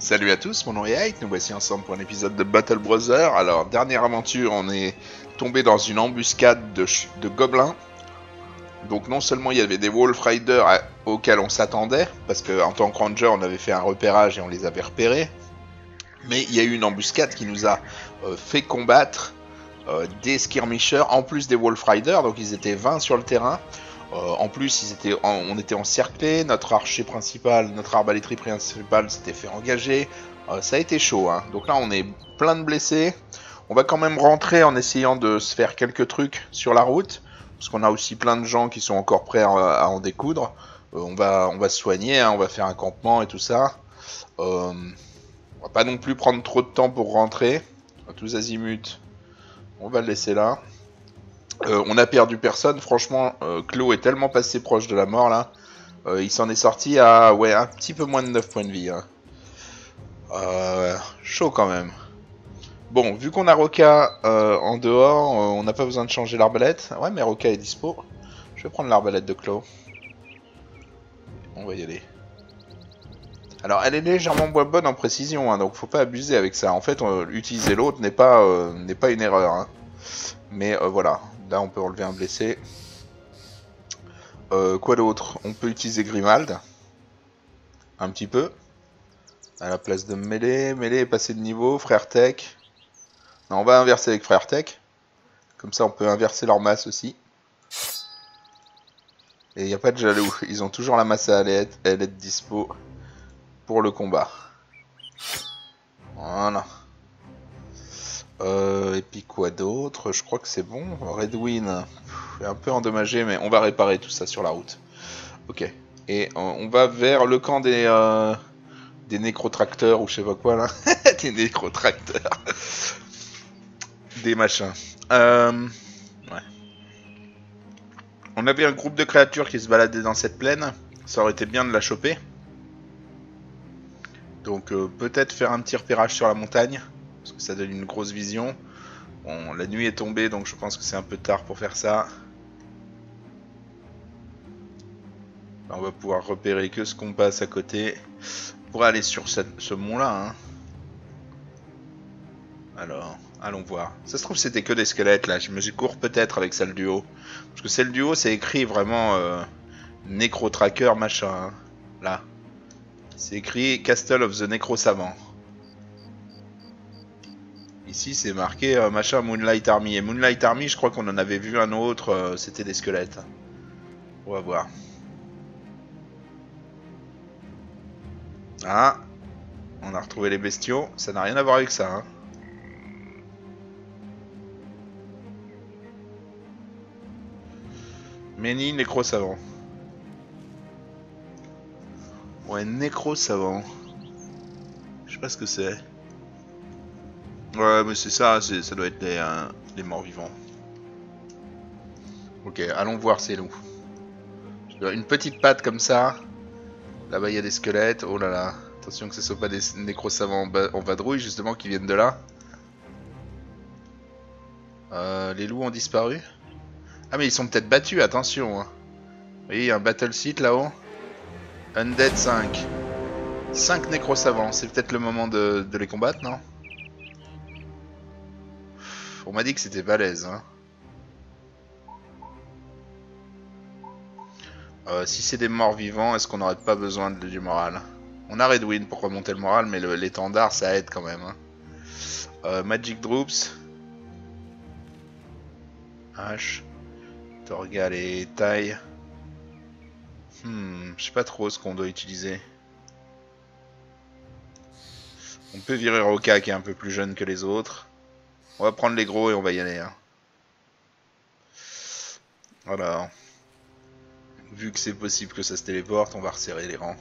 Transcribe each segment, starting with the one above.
Salut à tous, mon nom est Ike, nous voici ensemble pour un épisode de Battle Brother. Alors, dernière aventure, on est tombé dans une embuscade de, gobelins. Donc non seulement il y avait des Wolf Riders auxquels on s'attendait, parce qu'en tant que ranger on avait fait un repérage et on les avait repérés, mais il y a eu une embuscade qui nous a euh, fait combattre euh, des skirmishers en plus des Wolf Riders, donc ils étaient 20 sur le terrain. Euh, en plus, on était encerclés, notre archer principal, notre arbalétrie principale s'était fait engager. Euh, ça a été chaud, hein. donc là on est plein de blessés. On va quand même rentrer en essayant de se faire quelques trucs sur la route, parce qu'on a aussi plein de gens qui sont encore prêts à, en découdre. Euh, on, va, se soigner, hein, on va faire un campement et tout ça. On va pas non plus prendre trop de temps pour rentrer. Tous azimuts, on va le laisser là. Euh, on a perdu personne, franchement, euh, Clo est tellement passé proche de la mort là. Euh, il s'en est sorti à ouais, un petit peu moins de 9 points de vie. hein. Euh, chaud quand même. Bon, vu qu'on a Roca en dehors, on n'a pas besoin de changer l'arbalète. Ouais, mais Roca est dispo. Je vais prendre l'arbalète de Clo. On va y aller. Alors, elle est légèrement moins bonne en précision, hein, donc faut pas abuser avec ça. En fait, utiliser l'autre n'est pas, n'est pas une erreur. hein. Mais voilà, là on peut enlever un blessé. Euh, quoi d'autre? On peut utiliser Grimald. Un petit peu. À la place de Melee. Melee est passé de niveau. Frère Tech. Non, on va inverser avec Frère Tech. Comme ça on peut inverser leur masse aussi. Et il n'y a pas de jaloux. Ils ont toujours la masse à l'aide, elle dispo pour le combat. Voilà. Euh, et puis quoi d'autre? Je crois que c'est bon. Redwin est un peu endommagé, mais on va réparer tout ça sur la route. Ok. Et euh, on va vers le camp des euh, des nécrotracteurs ou je sais pas quoi là. des nécrotracteurs. des machins. Ouais. On avait un groupe de créatures qui se baladaient dans cette plaine. Ça aurait été bien de la choper. Donc peut-être faire un petit repérage sur la montagne parce que ça donne une grosse vision. Bon, la nuit est tombée, donc je pense que c'est un peu tard pour faire ça. On va pouvoir repérer que ce qu'on passe à côté pour aller sur ce mont-là. hein. Alors, allons voir. Ça se trouve, c'était que des squelettes là. Je me cours peut-être avec celle du haut. Parce que celle du haut, c'est écrit vraiment euh, Necro Tracker machin. hein. Là. C'est écrit Castle of the Necro Savant. Ici, c'est marqué euh, machin Moonlight Army. Et Moonlight Army, je crois qu'on en avait vu un autre, euh, c'était des squelettes. On va voir. Ah, on a retrouvé les bestiaux. Ça n'a rien à voir avec ça. Hein. Many nécro savant. Ouais, nécro savant. Je sais pas ce que c'est. Ouais, mais c'est ça, ça doit être des, euh, des morts vivants. Ok, allons voir ces loups. Une petite patte comme ça. Là-bas, il y a des squelettes. Oh là là. Attention que ce soit pas des nécro-savants en, en vadrouille, justement, qui viennent de là. Euh, les loups ont disparu. Ah, mais ils sont peut-être battus, attention. hein. Oui, il y a un battle site là-haut. Undead 5. 5 nécro-savants. C'est peut-être le moment de les combattre, non? On m'a dit que c'était balèze. Hein. Euh, si c'est des morts vivants, est-ce qu'on n'aurait pas besoin du moral? On a Redwin pour remonter le moral, mais l'étendard ça aide quand même. hein. Euh, Magic Droops. H. Torgal et taille. Hmm, je sais pas trop ce qu'on doit utiliser. On peut virer Roca qui est un peu plus jeune que les autres. On va prendre les gros et on va y aller. hein. Alors, vu que c'est possible que ça se téléporte, on va resserrer les rangs.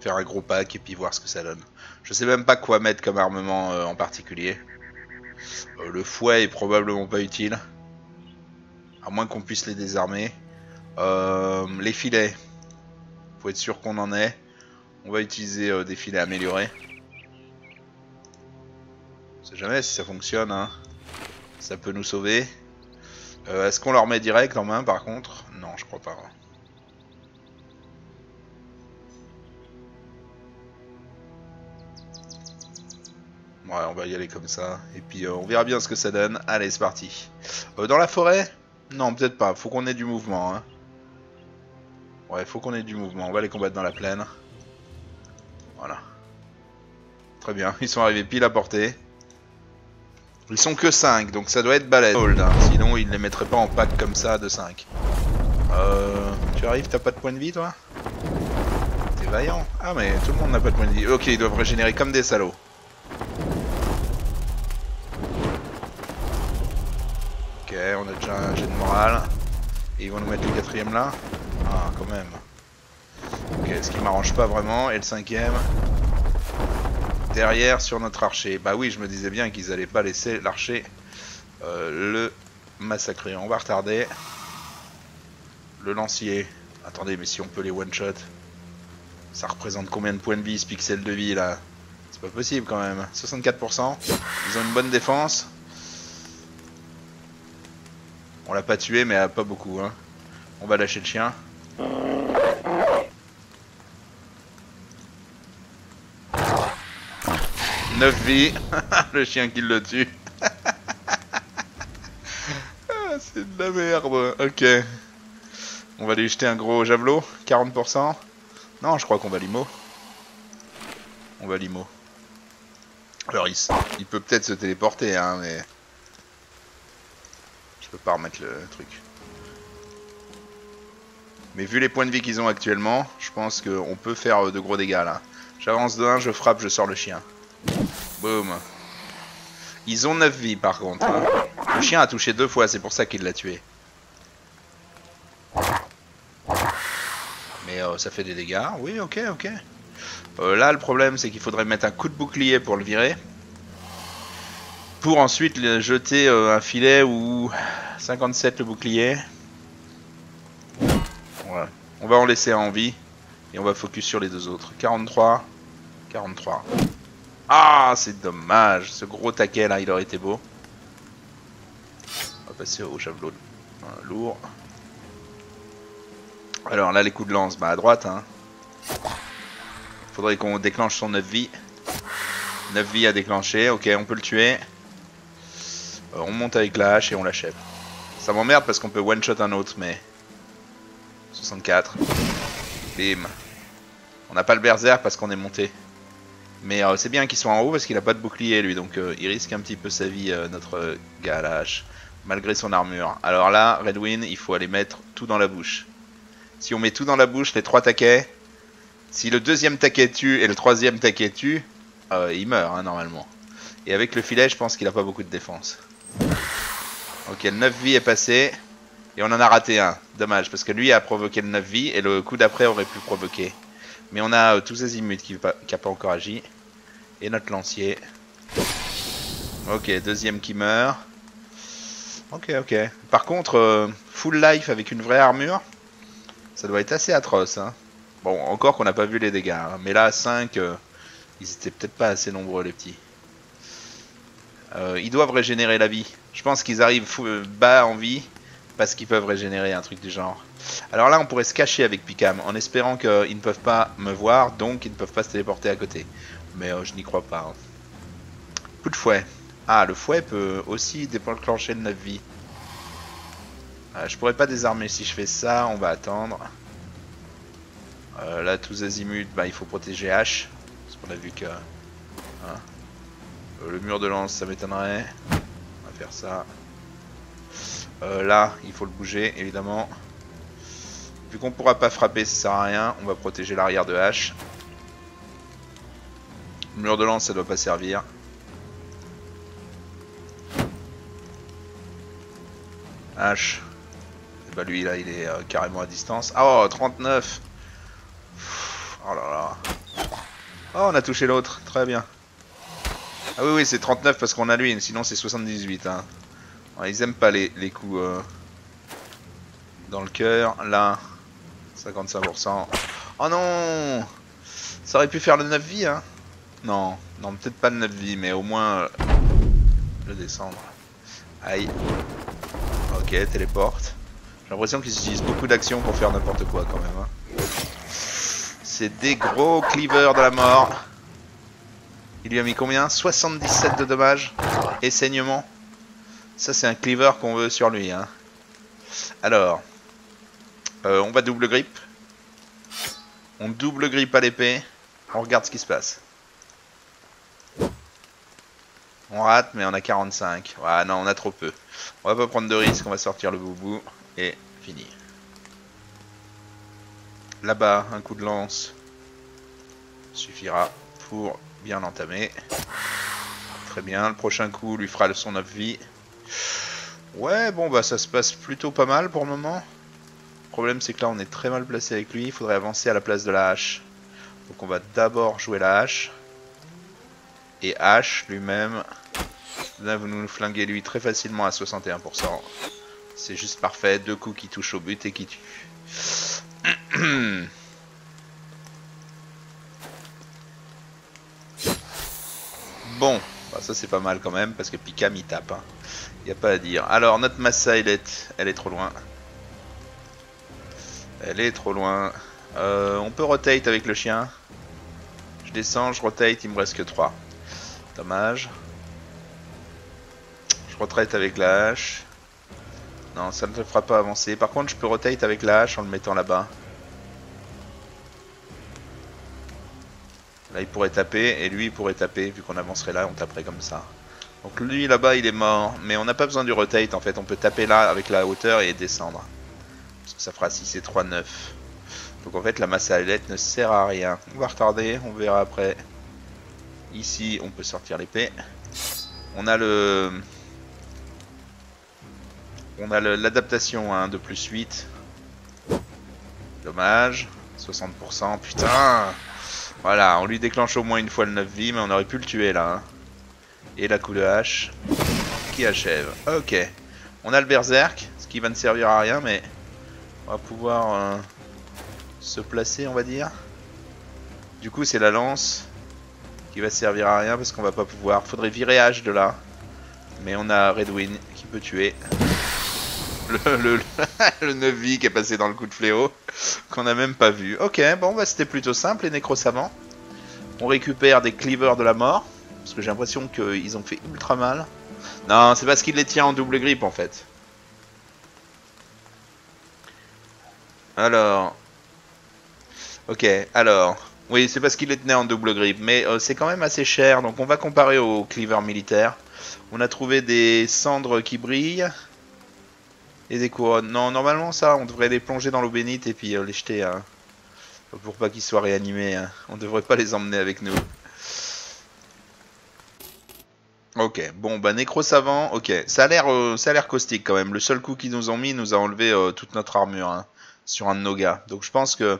Faire un gros pack et puis voir ce que ça donne. Je sais même pas quoi mettre comme armement euh, en particulier. Euh, le fouet est probablement pas utile. À moins qu'on puisse les désarmer. Euh, les filets. Faut être sûr qu'on en ait. On va utiliser des filets améliorés. On sait jamais si ça fonctionne. Hein. Ça peut nous sauver. Euh, Est-ce qu'on leur met direct en main par contre? Non, je crois pas. Ouais, on va y aller comme ça. Et puis euh, on verra bien ce que ça donne. Allez, c'est parti. Euh, dans la forêt? Non, peut-être pas. Faut qu'on ait du mouvement. Hein. Ouais, faut qu'on ait du mouvement. On va les combattre dans la plaine. Voilà. Très bien. Ils sont arrivés pile à portée. Ils sont que 5, donc ça doit être balèze. Hein. Sinon, ils les mettraient pas en pack comme ça de 5. Euh, tu arrives, t'as pas de point de vie, toi? T'es vaillant. Ah, mais tout le monde n'a pas de point de vie. Ok, ils doivent régénérer comme des salauds. Ok, on a déjà un jet de morale. Et ils vont nous mettre le quatrième là Ah, quand même. Ok, ce qui m'arrange pas vraiment. Et le cinquième derrière sur notre archer. Bah oui, je me disais bien qu'ils allaient pas laisser l'archer euh, le massacrer. On va retarder. Le lancier. Attendez, mais si on peut les one-shot, ça représente combien de points de vie ce pixel de vie là? C'est pas possible quand même. 64%. Ils ont une bonne défense. On l'a pas tué, mais pas beaucoup. Hein. On va lâcher le chien. 9 vies. le chien qui le tue. Ah, c'est de la merde. Ok. On va lui jeter un gros javelot. 40%. Non, je crois qu'on va limo. On va limo. Alors, il, peut peut-être se téléporter, hein, mais... Je peux pas remettre le truc. Mais vu les points de vie qu'ils ont actuellement, je pense qu'on peut faire de gros dégâts, là. J'avance de 1, je frappe, je sors le chien. Boum. Ils ont 9 vies par contre. Hein. Le chien a touché deux fois, c'est pour ça qu'il l'a tué. Mais euh, ça fait des dégâts. Oui, ok, ok. Euh, là, le problème, c'est qu'il faudrait mettre un coup de bouclier pour le virer. Pour ensuite jeter euh, un filet ou 57 le bouclier. On va en laisser en vie. Et on va focus sur les deux autres. 43. 43. Ah, c'est dommage. Ce gros taquet là, il aurait été beau. On va passer au javelot lourd. Alors là, les coups de lance, bah à droite. Hein. Faudrait qu'on déclenche son 9 vies. 9 vies à déclencher. Ok, on peut le tuer. Euh, on monte avec la hache et on l'achève. Ça m'emmerde parce qu'on peut one-shot un autre, mais... 64. Bim. On n'a pas le berserk parce qu'on est monté. Mais euh, c'est bien qu'il soit en haut parce qu'il a pas de bouclier lui, donc euh, il risque un petit peu sa vie, euh, notre gars malgré son armure. Alors là, Redwin, il faut aller mettre tout dans la bouche. Si on met tout dans la bouche, les trois taquets, si le deuxième taquet tue et le troisième taquet tue, il meurt hein, normalement. Et avec le filet, je pense qu'il a pas beaucoup de défense. Ok, le 9 vies est passé. Et on en a raté un. Dommage, parce que lui a provoqué le 9 vies et le coup d'après aurait pu provoquer. Mais on a tous ces immutes qui n'a pas encore agi. Et notre lancier. Ok, deuxième qui meurt. Ok, ok. Par contre, euh, full life avec une vraie armure, ça doit être assez atroce. Hein. Bon, encore qu'on n'a pas vu les dégâts. Hein. Mais là, 5, euh, ils étaient peut-être pas assez nombreux, les petits. Euh, ils doivent régénérer la vie. Je pense qu'ils arrivent bas en vie parce qu'ils peuvent régénérer un truc du genre. Alors là, on pourrait se cacher avec Picam en espérant qu'ils ne peuvent pas me voir, donc ils ne peuvent pas se téléporter à côté. Mais euh, je n'y crois pas. Hein. Coup de fouet. Ah, le fouet peut aussi déclencher le 9 vie. Euh, je pourrais pas désarmer si je fais ça, on va attendre. Euh, là, tous azimuts, bah, il faut protéger H. Parce qu'on a vu que... Hein. le mur de lance, ça m'étonnerait. On va faire ça. là, il faut le bouger, évidemment. Vu qu'on pourra pas frapper, ça sert à rien. On va protéger l'arrière de H. Mur de lance, ça doit pas servir. H. bah lui là, il est euh, carrément à distance. Ah, oh, 39 Oh là là. Oh, on a touché l'autre. Très bien. Ah oui, oui, c'est 39 parce qu'on a lui. Sinon, c'est 78. Hein. ils aiment pas les, les coups euh, dans le cœur. Là, 55%. Oh non Ça aurait pu faire le 9 vie, hein non, non, peut-être pas de 9 vie, mais au moins euh, le descendre. Aïe. Ok, téléporte. J'ai l'impression qu'ils utilisent beaucoup d'actions pour faire n'importe quoi quand même. Hein. C'est des gros cleavers de la mort. Il lui a mis combien? 77 de dommages et saignement. Ça, c'est un cleaver qu'on veut sur lui. Hein. Alors, euh, on va double grip. On double grip à l'épée. On regarde ce qui se passe. On rate, mais on a 45. Ouais, non, on a trop peu. On va pas prendre de risque, on va sortir le boubou. Et fini. Là-bas, un coup de lance suffira pour bien l'entamer. Très bien, le prochain coup lui fera son 9 vie. Ouais, bon bah ça se passe plutôt pas mal pour le moment. Problème c'est que là on est très mal placé avec lui, il faudrait avancer à la place de la hache. Donc on va d'abord jouer la hache. Et H lui-même, là vous nous flinguez lui très facilement à 61%. C'est juste parfait, deux coups qui touchent au but et qui tuent. bon, bah, ça c'est pas mal quand même parce que Picam il tape. Hein. Y a pas à dire. Alors notre Massa elle est, elle est trop loin. Elle est trop loin. Euh, on peut rotate avec le chien. Je descends, je rotate, il me reste que 3. Dommage. Je rotate avec la hache. Non, ça ne te fera pas avancer. Par contre, je peux rotate avec la hache en le mettant là-bas. Là, il pourrait taper, et lui, il pourrait taper, vu qu'on avancerait là, on taperait comme ça. Donc lui, là-bas, il est mort, mais on n'a pas besoin du rotate, en fait. On peut taper là, avec la hauteur, et descendre. Parce que ça fera 6 et 3, 9. Donc en fait, la masse à ailette ne sert à rien. On va retarder, on verra après. Ici, on peut sortir l'épée. On a le... On a l'adaptation hein, de plus 8. Dommage. 60%, putain voilà, on lui déclenche au moins une fois le 9 vie, mais on aurait pu le tuer là. Hein. Et la coup de hache qui achève. Ok. On a le berserk, ce qui va ne servir à rien, mais on va pouvoir euh, se placer, on va dire. Du coup, c'est la lance qui va servir à rien parce qu'on va pas pouvoir. Faudrait virer H de là. Mais on a Redwin qui peut tuer. Le, le, le 9 vie qui est passé dans le coup de fléau qu'on a même pas vu. Ok, bon bah c'était plutôt simple les nécrosavants. On récupère des cleavers de la mort, parce que j'ai l'impression qu'ils ont fait ultra mal. Non, c'est parce qu'il les tient en double grip en fait. Alors... Ok, alors... Oui, c'est parce qu'il les tenait en double grip, mais euh, c'est quand même assez cher, donc on va comparer aux cleavers militaires. On a trouvé des cendres qui brillent, et des couronnes. Non, normalement, ça, on devrait les plonger dans l'eau bénite et puis euh, les jeter hein. pour pas qu'ils soient réanimés. Hein. On devrait pas les emmener avec nous. Ok, bon, bah nécro savant, ok. Ça a l'air euh, ça a l'air caustique quand même. Le seul coup qu'ils nous ont mis nous a enlevé toute notre armure hein, sur un de nos gars. Donc je pense que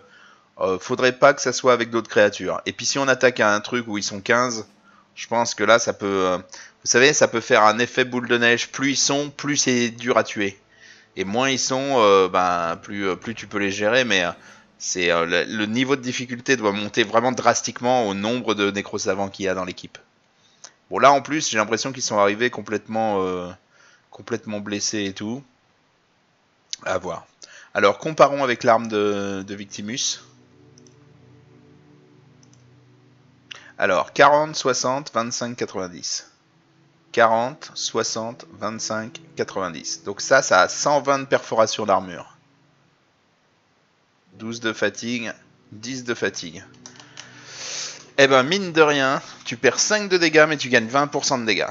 faudrait pas que ça soit avec d'autres créatures. Et puis si on attaque à un truc où ils sont 15, je pense que là ça peut... vous savez, ça peut faire un effet boule de neige. Plus ils sont, plus c'est dur à tuer. Et moins ils sont, euh, ben, plus, euh, plus tu peux les gérer, mais euh, c'est le, niveau de difficulté doit monter vraiment drastiquement au nombre de nécrosavants qu'il y a dans l'équipe. Bon là en plus j'ai l'impression qu'ils sont arrivés complètement, complètement blessés et tout. À voir. Alors comparons avec l'arme de, Victimus. Alors 40, 60, 25, 90. 40, 60, 25, 90. Donc ça, ça a 120 de perforation d'armure. 12 de fatigue, 10 de fatigue. Eh ben, mine de rien, tu perds 5 de dégâts, mais tu gagnes 20% de dégâts.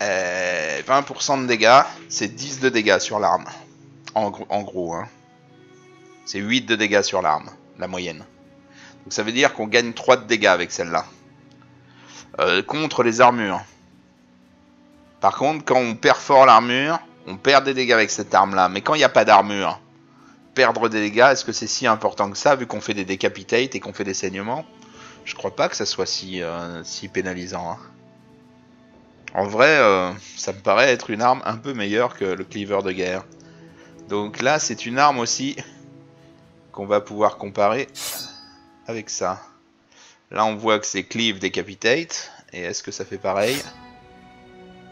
20% eh, de dégâts, c'est 10 de dégâts sur l'arme. En, gros, hein. C'est 8 de dégâts sur l'arme, la moyenne. Donc ça veut dire qu'on gagne 3 de dégâts avec celle-là. Euh, contre les armures. Par contre, quand on perd fort l'armure, on perd des dégâts avec cette arme-là. Mais quand il n'y a pas d'armure, perdre des dégâts, est-ce que c'est si important que ça, vu qu'on fait des décapitates et qu'on fait des saignements? Je crois pas que ça soit si, euh, pénalisant. Hein. En vrai, euh, ça me paraît être une arme un peu meilleure que le cleaver de guerre. Donc là, c'est une arme aussi qu'on va pouvoir comparer avec ça. Là, on voit que c'est cleave décapitate. Et est-ce que ça fait pareil?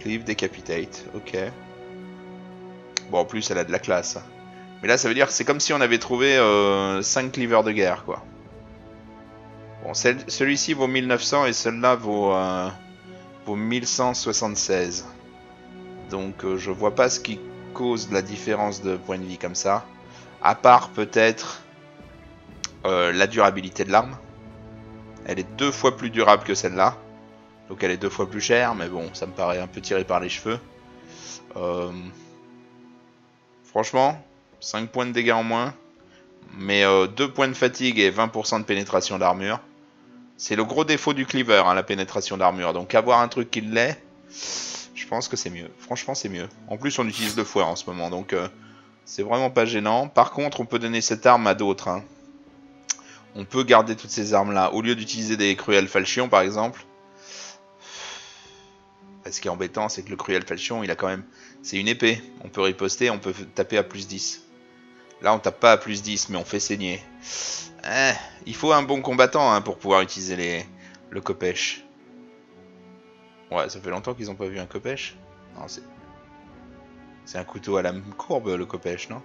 Cleave, Decapitate, ok. Bon, en plus, elle a de la classe. Mais là, ça veut dire que c'est comme si on avait trouvé 5 euh, cleavers de guerre, quoi. Bon, celui-ci vaut 1900 et celui-là vaut, euh, vaut 1176. Donc euh, je vois pas ce qui cause la différence de point de vie comme ça. À part peut-être euh, la durabilité de l'arme. Elle est deux fois plus durable que celle-là. Donc elle est deux fois plus chère, mais bon, ça me paraît un peu tiré par les cheveux. Euh, franchement, 5 points de dégâts en moins. Mais 2 points de fatigue et 20% de pénétration d'armure. C'est le gros défaut du cleaver, hein, la pénétration d'armure. Donc avoir un truc qui l'est, je pense que c'est mieux. Franchement, c'est mieux. En plus, on utilise deux fois en ce moment, donc euh, c'est vraiment pas gênant. Par contre, on peut donner cette arme à d'autres. Hein. On peut garder toutes ces armes-là. Au lieu d'utiliser des cruels falchions, par exemple. Ce qui est embêtant, c'est que le cruel falchion, il a quand même... C'est une épée. On peut riposter, on peut taper à plus 10. Là, on tape pas à plus 10, mais on fait saigner. Eh, il faut un bon combattant hein, pour pouvoir utiliser le copèche. Ouais, ça fait longtemps qu'ils n'ont pas vu un copèche. Non, c'est... C'est un couteau à lame courbe, le copèche, non?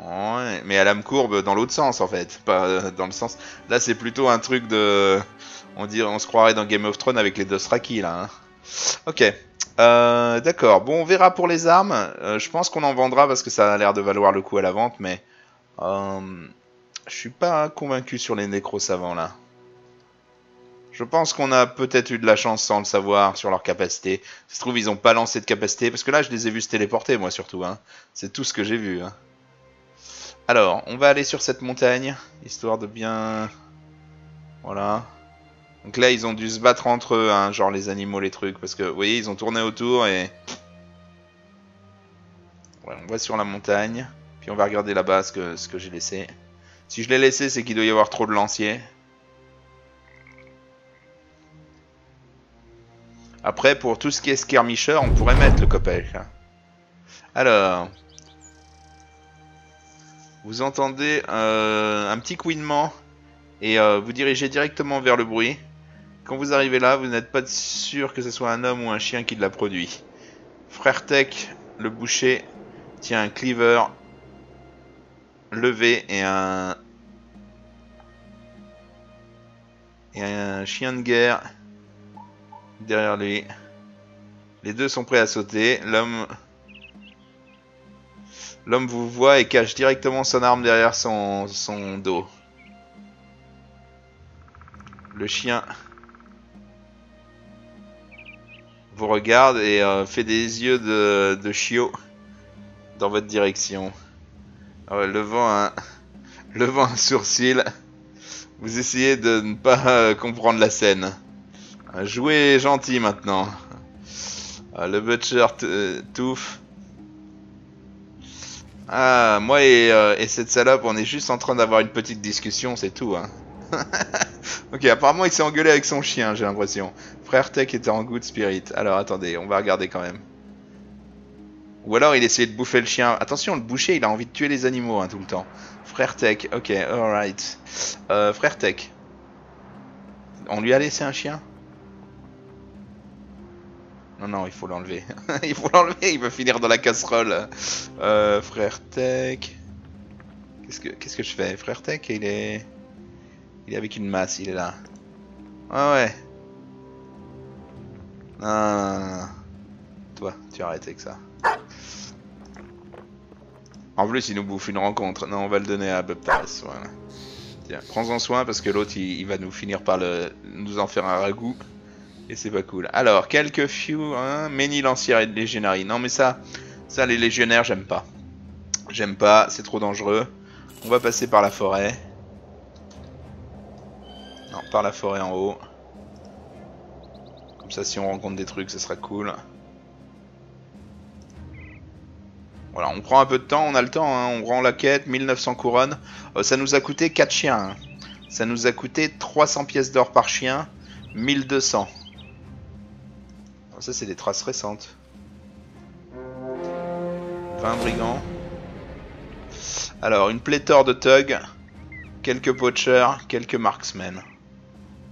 Ouais, mais à lame courbe dans l'autre sens, en fait. Pas euh, dans le sens... Là, c'est plutôt un truc de... On dirait, on se croirait dans Game of Thrones avec les Dothraki, là. Hein. Ok. Euh, D'accord. Bon, on verra pour les armes. Euh, je pense qu'on en vendra parce que ça a l'air de valoir le coup à la vente, mais... Euh, je suis pas convaincu sur les nécros savants là. Je pense qu'on a peut-être eu de la chance sans le savoir sur leur capacité. Ça se trouve, ils ont pas lancé de capacité. Parce que là, je les ai vus se téléporter, moi surtout. Hein. C'est tout ce que j'ai vu. Hein. Alors, on va aller sur cette montagne. Histoire de bien... Voilà. Donc là, ils ont dû se battre entre eux, hein, genre les animaux, les trucs. Parce que, vous voyez, ils ont tourné autour et... Ouais, on va sur la montagne. Puis on va regarder là-bas ce que j'ai laissé. Si je l'ai laissé, c'est qu'il doit y avoir trop de lanciers. Après, pour tout ce qui est skirmisher, on pourrait mettre le copec. Hein. Alors... Vous entendez euh, un petit couinement et euh, vous dirigez directement vers le bruit. Quand vous arrivez là, vous n'êtes pas sûr que ce soit un homme ou un chien qui l'a produit. Frère Tech, le boucher, tient un cleaver levé et un et un chien de guerre derrière lui. Les deux sont prêts à sauter. L'homme L'homme vous voit et cache directement son arme derrière son, dos. Le chien vous regarde et euh, fait des yeux de, chiot dans votre direction. Ah levant un, levant un sourcil, vous essayez de ne pas euh, comprendre la scène. Euh, jouez gentil maintenant. Ah, le butcher euh, touffe. Ah, moi et, et, cette salope, on est juste en train d'avoir une petite discussion, c'est tout. Hein. ok, apparemment il s'est engueulé avec son chien, j'ai l'impression. Frère Tech était en good spirit. Alors attendez, on va regarder quand même. Ou alors il essayait de bouffer le chien. Attention, le boucher, il a envie de tuer les animaux hein, tout le temps. Frère Tech, ok, alright. Euh, frère Tech. On lui a laissé un chien? Non, non, il faut l'enlever. il faut l'enlever, il va finir dans la casserole. Euh, frère Tech. Qu'est-ce que, que je fais? Frère Tech, il est... Il est avec une masse, il est là. Ah ouais. Ah. Toi, tu arrêtes avec ça. En plus, il nous bouffe une rencontre. Non, on va le donner à. Voilà. Tiens, prends-en soin parce que l'autre, il, va nous finir par le, nous en faire un ragoût. Et c'est pas cool. Alors, quelques few, hein, Many lancières et légionnaires. Non, mais ça, ça, les légionnaires, j'aime pas. J'aime pas, c'est trop dangereux. On va passer par la forêt. Non, par la forêt en haut. Comme ça, si on rencontre des trucs, ce sera cool. Voilà, on prend un peu de temps, on a le temps, hein. on rend la quête, 1900 couronnes. Euh, ça nous a coûté 4 chiens. Ça nous a coûté 300 pièces d'or par chien, 1200. Ça, c'est des traces récentes. 20 brigands. Alors, une pléthore de thugs, quelques poachers, quelques marksmen.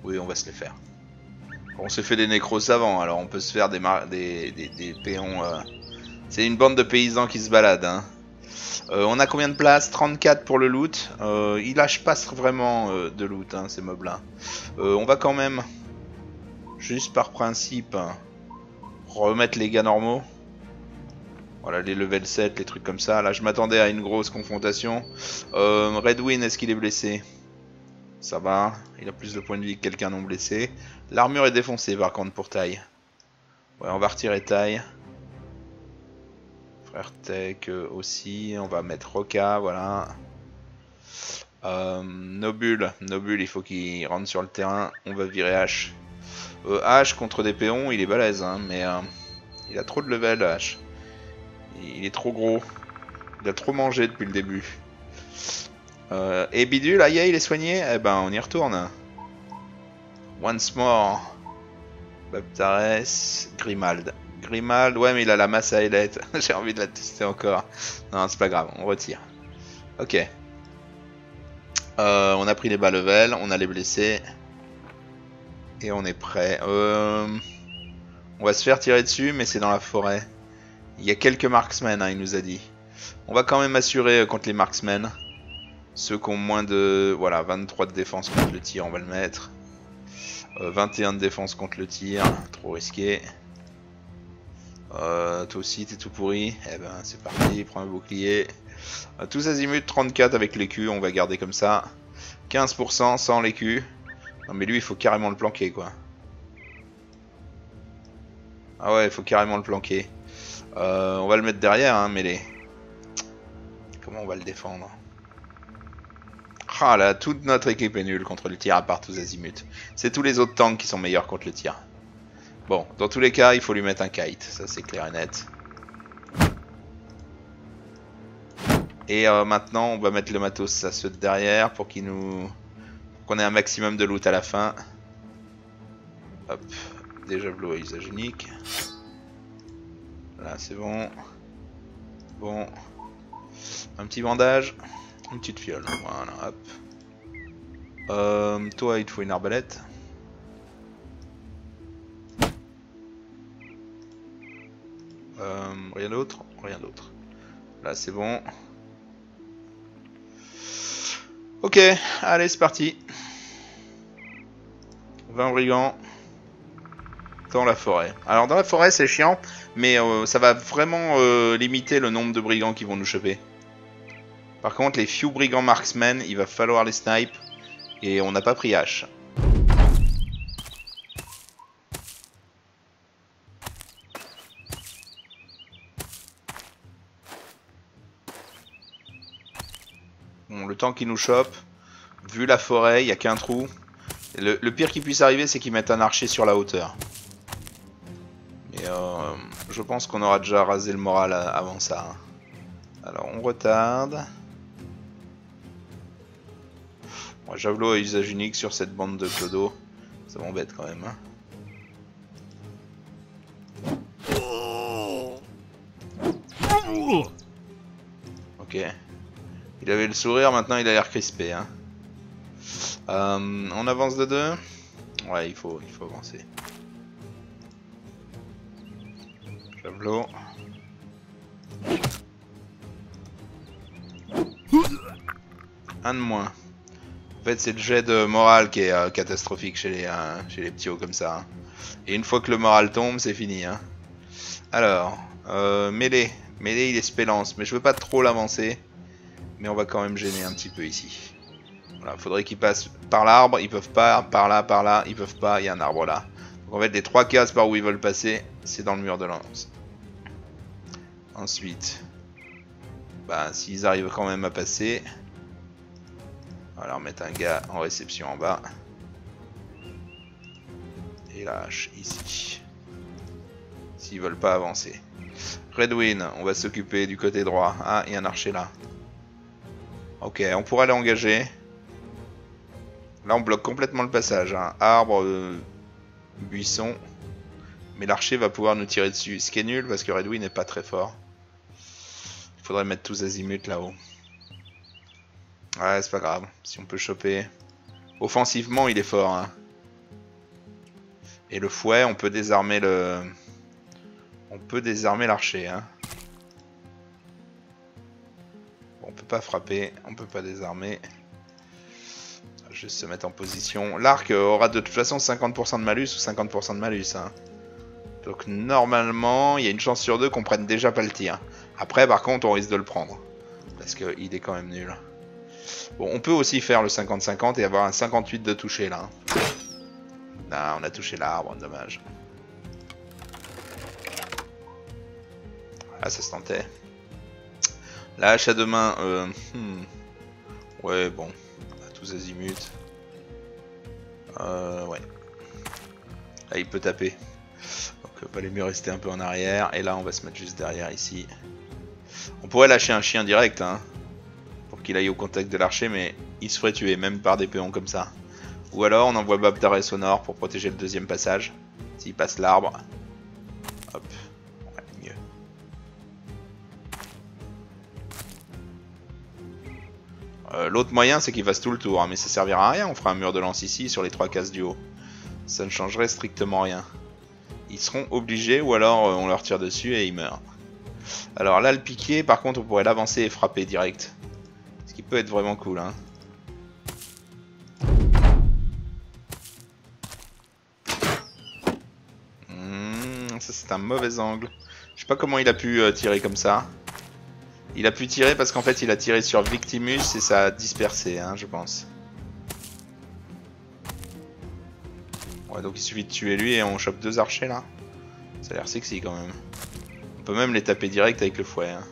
Oui, on va se les faire. On s'est fait des nécros avant, alors on peut se faire des, des, des, péons... Euh, c'est une bande de paysans qui se baladent. Hein. Euh, on a combien de places? 34 pour le loot. Euh, il lâche pas vraiment de loot, hein, ces mobs-là. on va quand même, juste par principe, remettre les gars normaux. Voilà, les level 7, les trucs comme ça. Là, je m'attendais à une grosse confrontation. Redwin, est-ce qu'il est blessé? Ça va, il a plus de points de vie que quelqu'un non blessé. L'armure est défoncée par contre pour taille. Ouais, on va retirer taille. Frère Tech euh, aussi. On va mettre Roca, voilà. Euh, Nobul, Nobul, il faut qu'il rentre sur le terrain. On va virer H. Euh, H contre des péons, il est balèze, hein, mais euh, il a trop de level, H. Il est trop gros. Il a trop mangé depuis le début. et Bidule, aïe il est soigné Eh ben, on y retourne. Once more. Baptares, Grimald. Grimald, ouais, mais il a la masse à ailette. J'ai envie de la tester encore. Non, c'est pas grave, on retire. Ok. Euh, on a pris les bas level, on a les blessés. Et on est prêt. Euh, on va se faire tirer dessus, mais c'est dans la forêt. Il y a quelques marksmen, hein, il nous a dit. On va quand même assurer euh, contre les marksmen. Ceux qui ont moins de... Voilà, 23 de défense contre le tir, on va le mettre. 21 de défense contre le tir, trop risqué. Euh, toi aussi, t'es tout pourri. Eh ben, c'est parti, prends un bouclier. Euh, tous azimuts, 34 avec l'écu, on va garder comme ça. 15% sans l'écu. Non mais lui, il faut carrément le planquer, quoi. Ah ouais, il faut carrément le planquer. Euh, on va le mettre derrière, hein, les... Comment on va le défendre? Ah là, toute notre équipe est nulle contre le tir à part tous azimuts. C'est tous les autres tanks qui sont meilleurs contre le tir. Bon, dans tous les cas, il faut lui mettre un kite, ça c'est clair et net. Et euh, maintenant, on va mettre le matos à ceux de derrière pour qu'il nous... qu'on ait un maximum de loot à la fin. Hop, déjà bleu à usage unique. Là, c'est bon. Bon. Un petit bandage. Une petite fiole. Voilà, hop. Euh, toi, il te faut une arbalète. Euh, rien d'autre Rien d'autre. Là, c'est bon. Ok, allez, c'est parti. 20 brigands dans la forêt. Alors dans la forêt c'est chiant, mais euh, ça va vraiment euh, limiter le nombre de brigands qui vont nous choper. Par contre les few brigands marksmen, il va falloir les snipe, et on n'a pas pris H. le temps qu'il nous chope, vu la forêt, il n'y a qu'un trou. Le, pire qui puisse arriver, c'est qu'ils mettent un archer sur la hauteur. Mais euh, je pense qu'on aura déjà rasé le moral avant ça. Hein. Alors on retarde. Moi, javelot à usage unique sur cette bande de clodo. Ça m'embête quand même. Hein. Ok. Il avait le sourire, maintenant il a l'air crispé. Hein. Euh, on avance de deux Ouais, il faut, il faut avancer. Javelot. Un de moins. En fait, c'est le jet de morale qui est euh, catastrophique chez les, euh, chez les petits hauts comme ça. Hein. Et une fois que le moral tombe, c'est fini. Hein. Alors, euh, mêlée. Mêlée, il est spélance, mais je veux pas trop l'avancer. Mais on va quand même gêner un petit peu ici. Voilà, faudrait qu'ils passent par l'arbre, ils peuvent pas, par là, par là, ils peuvent pas, il y a un arbre là. Donc en fait, les trois cases par où ils veulent passer, c'est dans le mur de lance. Ensuite, bah, s'ils arrivent quand même à passer, on va leur mettre un gars en réception en bas. Et lâche ici. S'ils veulent pas avancer. Redwin, on va s'occuper du côté droit. Ah, il y a un archer là. Ok, on pourra l'engager. Là, on bloque complètement le passage. Hein. Arbre, euh, buisson. Mais l'archer va pouvoir nous tirer dessus. Ce qui est nul parce que Redwin n'est pas très fort. Il faudrait mettre tous azimuts là-haut. Ouais, c'est pas grave. Si on peut choper. Offensivement, il est fort. Hein. Et le fouet, on peut désarmer le... On peut désarmer l'archer. Hein. Pas frapper, on peut pas désarmer. Juste se mettre en position. L'arc aura de toute façon 50% de malus ou 50% de malus. Hein. Donc normalement, il y a une chance sur deux qu'on prenne déjà pas le tir. Après, par contre, on risque de le prendre. Parce qu'il est quand même nul. Bon, on peut aussi faire le 50-50 et avoir un 58 de toucher là. Non, on a touché l'arbre, dommage. Ah, ça se tentait. La à deux mains, euh, hmm. ouais, bon, à tous azimuts. Euh, ouais. Là, il peut taper. Donc, il valait mieux rester un peu en arrière. Et là, on va se mettre juste derrière ici. On pourrait lâcher un chien direct, hein, pour qu'il aille au contact de l'archer, mais il se ferait tuer, même par des péons comme ça. Ou alors, on envoie Bob d'arrêt sonore pour protéger le deuxième passage. S'il passe l'arbre. Euh, l'autre moyen, c'est qu'il fasse tout le tour, hein, mais ça servira à rien. On fera un mur de lance ici, sur les trois cases du haut. Ça ne changerait strictement rien. Ils seront obligés, ou alors euh, on leur tire dessus et ils meurent. Alors là, le piqué, par contre, on pourrait l'avancer et frapper direct. Ce qui peut être vraiment cool, hein. Hmm, ça, c'est un mauvais angle. Je sais pas comment il a pu euh, tirer comme ça. Il a pu tirer parce qu'en fait il a tiré sur Victimus et ça a dispersé, hein, je pense. Ouais, donc il suffit de tuer lui et on chope deux archers là. Ça a l'air sexy quand même. On peut même les taper direct avec le fouet. Hein.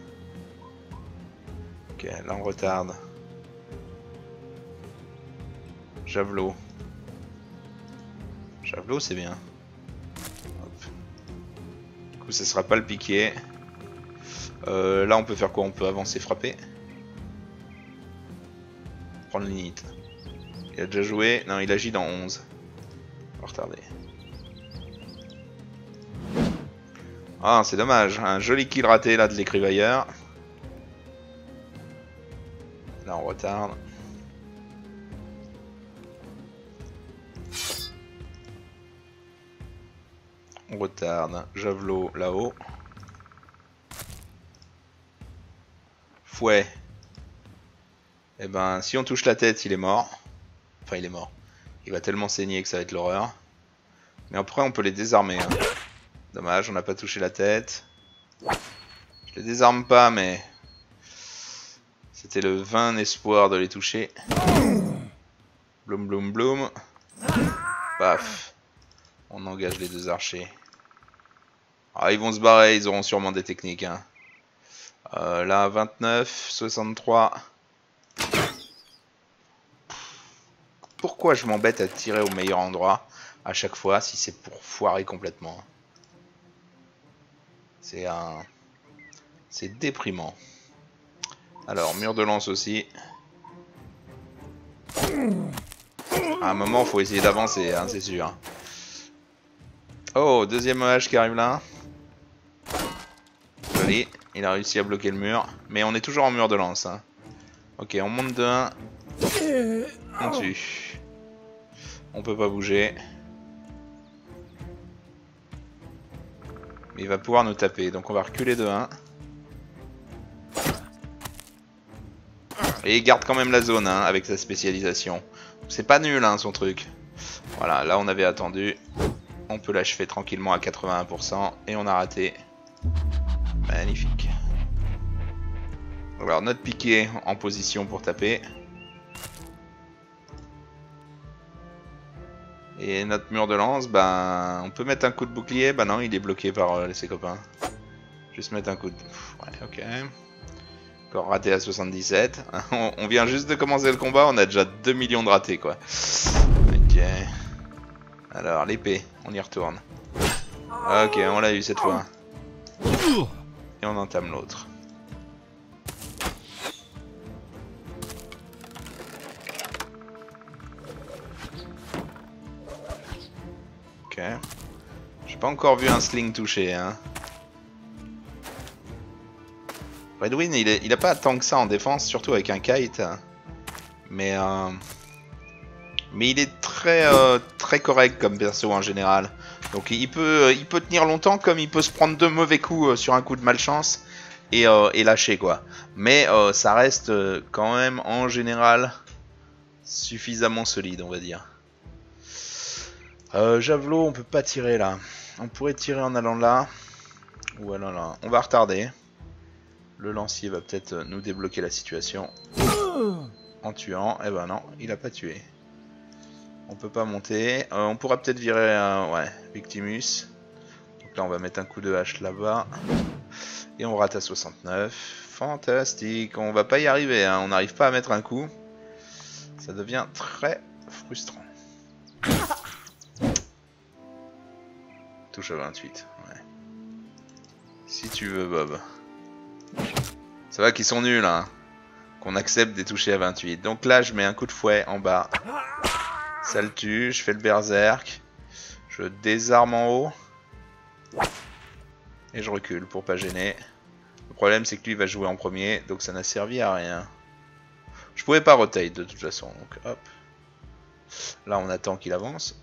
Ok, là on retarde. Javelot. Javelot c'est bien. Du coup ça sera pas le piqué. Euh, là, on peut faire quoi On peut avancer, frapper. Prendre l'init. Il a déjà joué. Non, il agit dans 11. On va retarder. Ah, c'est dommage. Un joli kill raté là de l'écrivailleur. Là, on retarde. On retarde. Javelot là-haut. Ouais. Et eh ben, si on touche la tête, il est mort. Enfin, il est mort. Il va tellement saigner que ça va être l'horreur. Mais après, on peut les désarmer. Hein. Dommage, on n'a pas touché la tête. Je les désarme pas, mais... C'était le vain espoir de les toucher. Bloum, bloum, bloum. Paf. On engage les deux archers. Ah, ils vont se barrer, ils auront sûrement des techniques. Hein. Euh, là, 29, 63. Pourquoi je m'embête à tirer au meilleur endroit à chaque fois si c'est pour foirer complètement C'est un... C'est déprimant. Alors, mur de lance aussi. À un moment, faut essayer d'avancer, hein, c'est sûr. Oh, deuxième EH qui arrive là. Joli. Il a réussi à bloquer le mur. Mais on est toujours en mur de lance. Hein. Ok, on monte de 1. On tue. On peut pas bouger. Mais il va pouvoir nous taper. Donc on va reculer de 1. Et il garde quand même la zone hein, avec sa spécialisation. C'est pas nul hein, son truc. Voilà, là on avait attendu. On peut l'achever tranquillement à 81% et on a raté. Magnifique. Alors notre piqué en position pour taper. Et notre mur de lance, ben on peut mettre un coup de bouclier. Ben non, il est bloqué par euh, ses copains. Juste mettre un coup de... ouais, ok. Encore raté à 77. on, vient juste de commencer le combat, on a déjà 2 millions de ratés quoi. Ok. Alors l'épée, on y retourne. Ok, on l'a eu cette fois. Et on entame l'autre. J'ai pas encore vu un sling touché, hein. Redwin, il, est, a pas tant que ça en défense, surtout avec un kite. Mais, euh, il est très, euh, très correct comme perso en général. Donc il peut, il peut tenir longtemps comme il peut se prendre deux mauvais coups euh, sur un coup de malchance. et, et lâcher quoi. Mais ça reste quand même en général suffisamment solide, on va dire. Euh, javelot, on peut pas tirer là. On pourrait tirer en allant là. Ou allant là. On va retarder. Le lancier va peut-être euh, nous débloquer la situation. En tuant. Eh ben non, il a pas tué. On peut pas monter. Euh, on pourra peut-être virer un... Ouais, Victimus. Donc là, on va mettre un coup de hache là-bas. Et on rate à 69. Fantastique. On va pas y arriver. hein. On n'arrive pas à mettre un coup. Ça devient très frustrant. À 28. Ouais. Si tu veux, Bob. Ça va qu'ils sont nuls, hein. Qu'on accepte des toucher à 28. Donc là, je mets un coup de fouet en bas. Ça le tue. Je fais le berserk. Je désarme en haut. Et je recule pour pas gêner. Le problème, c'est que lui va jouer en premier. Donc ça n'a servi à rien. Je pouvais pas rotate de toute façon. Donc hop. Là, on attend qu'il avance.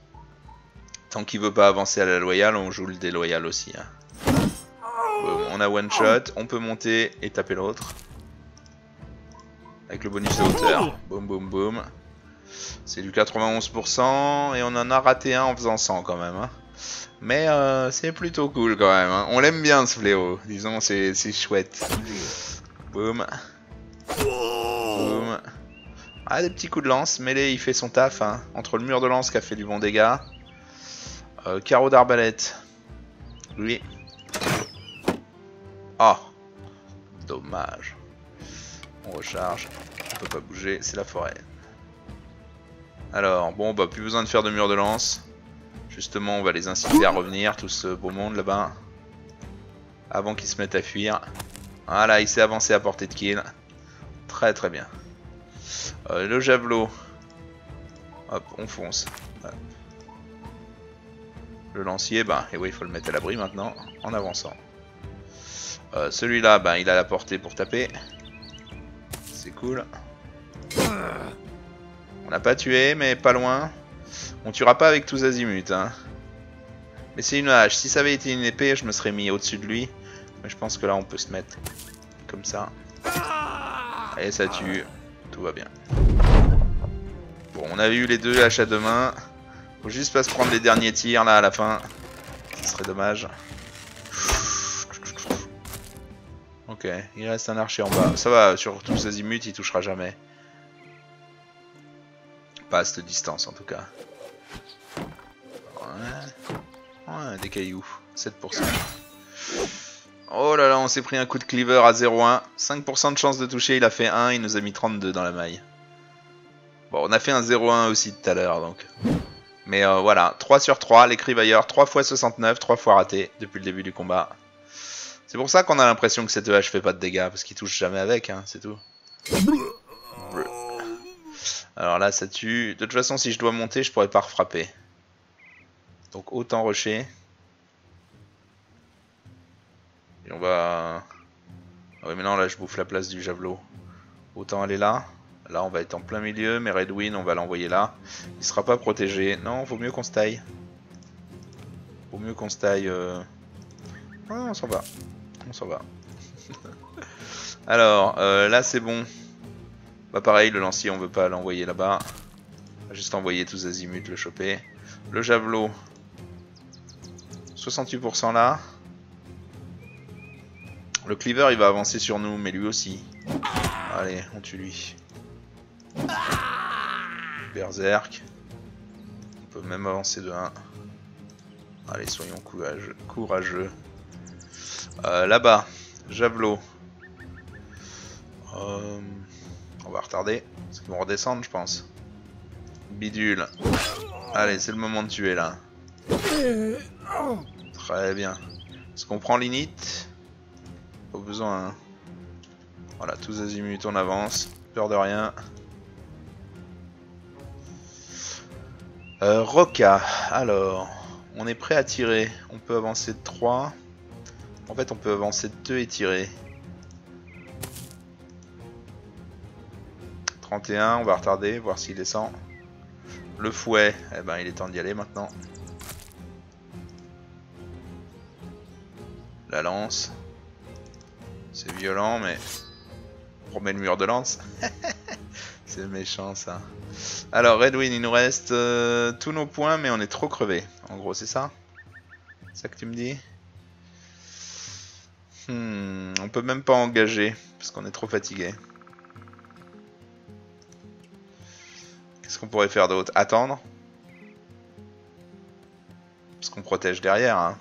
Tant qu'il veut pas avancer à la loyale, on joue le déloyal aussi. hein. Boum, on a one shot, on peut monter et taper l'autre. Avec le bonus de hauteur. Boum boum boum. C'est du 91% et on en a raté un en faisant 100 quand même. hein. Mais euh, c'est plutôt cool quand même. hein. On l'aime bien ce fléau. Disons, c'est c'est chouette. Boum. Boum. Ah, des petits coups de lance. Mêlé, il fait son taf. hein. Entre le mur de lance qui a fait du bon dégât. Euh, carreau d'arbalète. Lui. Ah. Dommage. On recharge. On peut pas bouger. C'est la forêt. Alors, bon, bah, plus besoin de faire de mur de lance. Justement, on va les inciter à revenir, tout ce beau monde là-bas. Avant qu'ils se mettent à fuir. Voilà, il s'est avancé à portée de kill. Très très bien. Euh, le javelot. Hop, on fonce. Le lancier, bah, et oui, il faut le mettre à l'abri maintenant, en avançant. Euh, Celui-là, bah, il a la portée pour taper. C'est cool. On n'a pas tué, mais pas loin. On tuera pas avec tous azimuts, hein. Mais c'est une hache. Si ça avait été une épée, je me serais mis au-dessus de lui. Mais je pense que là, on peut se mettre comme ça. Et ça tue. Tout va bien. Bon, on a eu les deux haches à deux mains. Faut juste pas se prendre les derniers tirs là à la fin. Ce serait dommage. Ok, il reste un archer en bas. Ça va, sur tous azimuts, il touchera jamais. Pas à cette distance en tout cas. Ouais. Ouais, des cailloux. 7%. Oh là là, on s'est pris un coup de cleaver à 0,1. 5% de chance de toucher, il a fait 1, il nous a mis 32 dans la maille. Bon, on a fait un 0,1 aussi tout à l'heure, donc. Mais euh, voilà, 3 sur 3, l'écrivailleur, 3 fois 69, 3 fois raté depuis le début du combat. C'est pour ça qu'on a l'impression que cette hache fait pas de dégâts, parce qu'il touche jamais avec, hein, c'est tout. Alors là, ça tue. De toute façon, si je dois monter, je pourrais pas refrapper. Donc autant rusher. Et on va... Ah ouais, mais non, là, je bouffe la place du javelot. Autant aller là. Là, on va être en plein milieu, mais Redwin, on va l'envoyer là. Il sera pas protégé. Non, vaut mieux qu'on se taille. Vaut mieux qu'on se taille... Euh... On s'en va. On s'en va. Alors, euh, là, c'est bon. Bah pareil, le lancier, on veut pas l'envoyer là-bas. Juste envoyer tous azimuts, le choper. Le javelot. 68% là. Le cleaver, il va avancer sur nous, mais lui aussi. Allez, on tue lui. Berserk. On peut même avancer de 1. Allez, soyons courageux. Euh, Là-bas, javelot. Euh, on va retarder, parce qu'ils vont redescendre, je pense. Bidule. Allez, c'est le moment de tuer là. Très bien. Est-ce qu'on prend l'init? Pas besoin. hein. Voilà, tous azimuts, on avance. Peur de rien. Euh, Roca. Alors, on est prêt à tirer. On peut avancer de 3. En fait, on peut avancer de 2 et tirer. 31, on va retarder, voir s'il descend. Le fouet, eh ben il est temps d'y aller maintenant. La lance. C'est violent, mais... On remet le mur de lance. c'est méchant, ça. Alors, Redwin, il nous reste euh, tous nos points, mais on est trop crevés. En gros, c'est ça? C'est ça que tu me dis? Hmm, On peut même pas engager, parce qu'on est trop fatigué. Qu'est-ce qu'on pourrait faire d'autre? Attendre? Parce qu'on protège derrière, hein.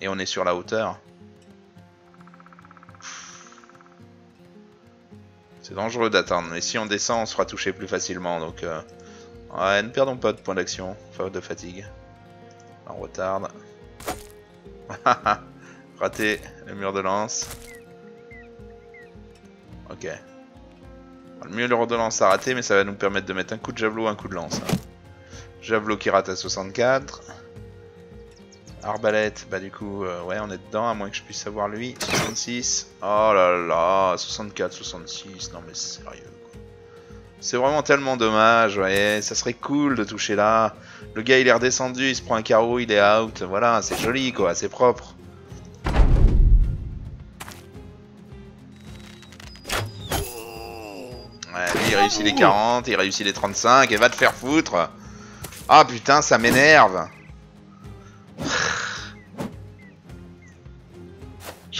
Et on est sur la hauteur. C'est dangereux d'attendre, mais si on descend, on sera touché plus facilement, donc... Euh... Ouais, ne perdons pas de points d'action, enfin de fatigue. On retarde. Raté le mur de lance. Ok. Le mur de lance a raté, mais ça va nous permettre de mettre un coup de javelot, un coup de lance. Javelot qui rate à 64. Arbalète, bah du coup, euh, ouais, on est dedans, à moins que je puisse savoir lui. 66. Oh là là, 64, 66. Non mais sérieux. C'est vraiment tellement dommage, ouais. Ça serait cool de toucher là. Le gars, il est redescendu, il se prend un carreau, il est out. Voilà, c'est joli, quoi, c'est propre. Ouais, lui, il réussit les 40, il réussit les 35, et va te faire foutre. Ah putain, ça m'énerve.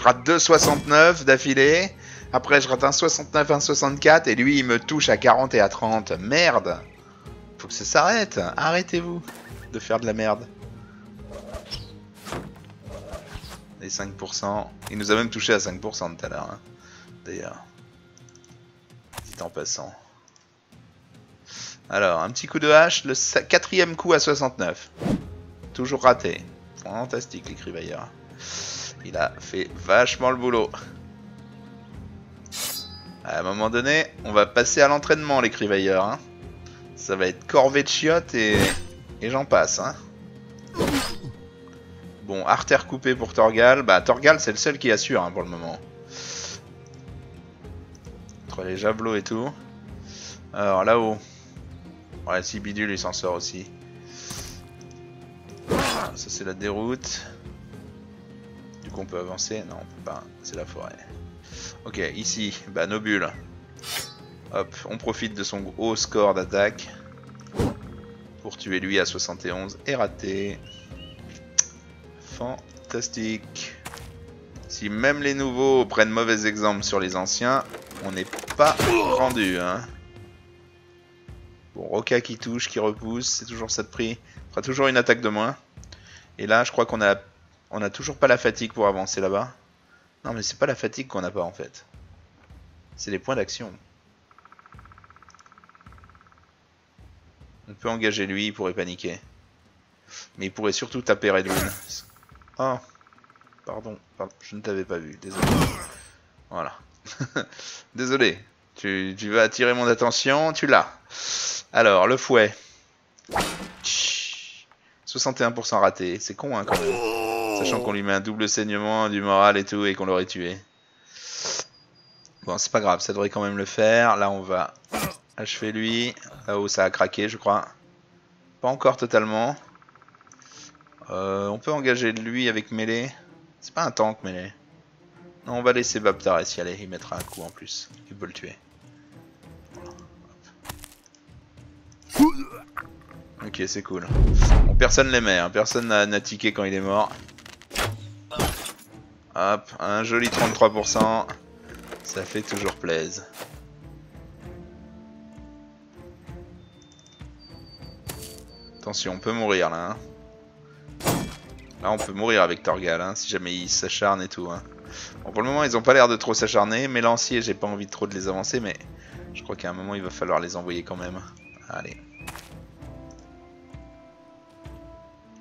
Rate 2,69 d'affilée. Après, je rate un 69, un 64. Et lui, il me touche à 40 et à 30. Merde Faut que ça s'arrête. Arrêtez-vous de faire de la merde. Les 5%. Il nous a même touché à 5% tout à l'heure. Hein. D'ailleurs. Dit en passant. Alors, un petit coup de hache. Le quatrième coup à 69. Toujours raté. Fantastique, l'écrivailleur. Il a fait vachement le boulot. À un moment donné, on va passer à l'entraînement, l'écrivailleur. Hein. Ça va être corvée de chiottes et, et j'en passe. Hein. Bon, artère coupée pour Torgal. Bah, Torgal, c'est le seul qui assure hein, pour le moment. Entre les javelots et tout. Alors, là-haut. Ouais, si Bidule, il s'en sort aussi. Ça, c'est la déroute on peut avancer Non, on peut pas. C'est la forêt. Ok, ici, bah Nobule. Hop, on profite de son haut score d'attaque pour tuer lui à 71 et rater. Fantastique. Si même les nouveaux prennent mauvais exemple sur les anciens, on n'est pas rendu. Hein. Bon, Roca qui touche, qui repousse, c'est toujours ça de prix. fera toujours une attaque de moins. Et là, je crois qu'on a on a toujours pas la fatigue pour avancer là-bas. Non, mais c'est pas la fatigue qu'on n'a pas en fait. C'est les points d'action. On peut engager lui, il pourrait paniquer. Mais il pourrait surtout taper Redwin. Oh, pardon, je ne t'avais pas vu, désolé. Voilà. désolé, tu, tu vas attirer mon attention, tu l'as. Alors, le fouet. 61% raté, c'est con hein quand même. Sachant qu'on lui met un double saignement, du moral et tout, et qu'on l'aurait tué. Bon, c'est pas grave, ça devrait quand même le faire. Là, on va achever lui. Là-haut, ça a craqué, je crois. Pas encore totalement. Euh, on peut engager lui avec mêlée. C'est pas un tank, mêlée. Non, on va laisser Baptar y aller. Il mettra un coup en plus. Il peut le tuer. Ok, c'est cool. Personne l'aimait, hein. personne n'a tiqué quand il est mort. Hop, un joli 33%. Ça fait toujours plaise. Attention, on peut mourir là. Hein. Là, on peut mourir avec Torgal, hein, si jamais il s'acharne et tout. Hein. Pour le moment, ils ont pas l'air de trop s'acharner. Mais j'ai pas envie de trop de les avancer, mais je crois qu'à un moment, il va falloir les envoyer quand même. Allez.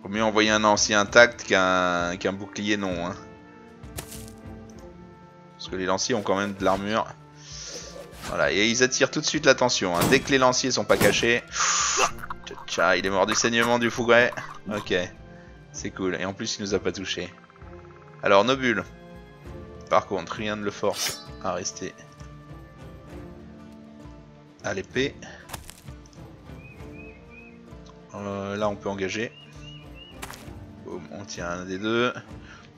Vaut mieux envoyer un ancien intact qu'un bouclier non. Hein. Les lanciers ont quand même de l'armure. Voilà, et ils attirent tout de suite l'attention. Hein. Dès que les lanciers sont pas cachés... Il est mort du saignement du fouguet. Ok, c'est cool. Et en plus, il nous a pas touché. Alors, Nobule. Par contre, rien ne le force à rester à l'épée. Euh, là, on peut engager. on tient un des deux.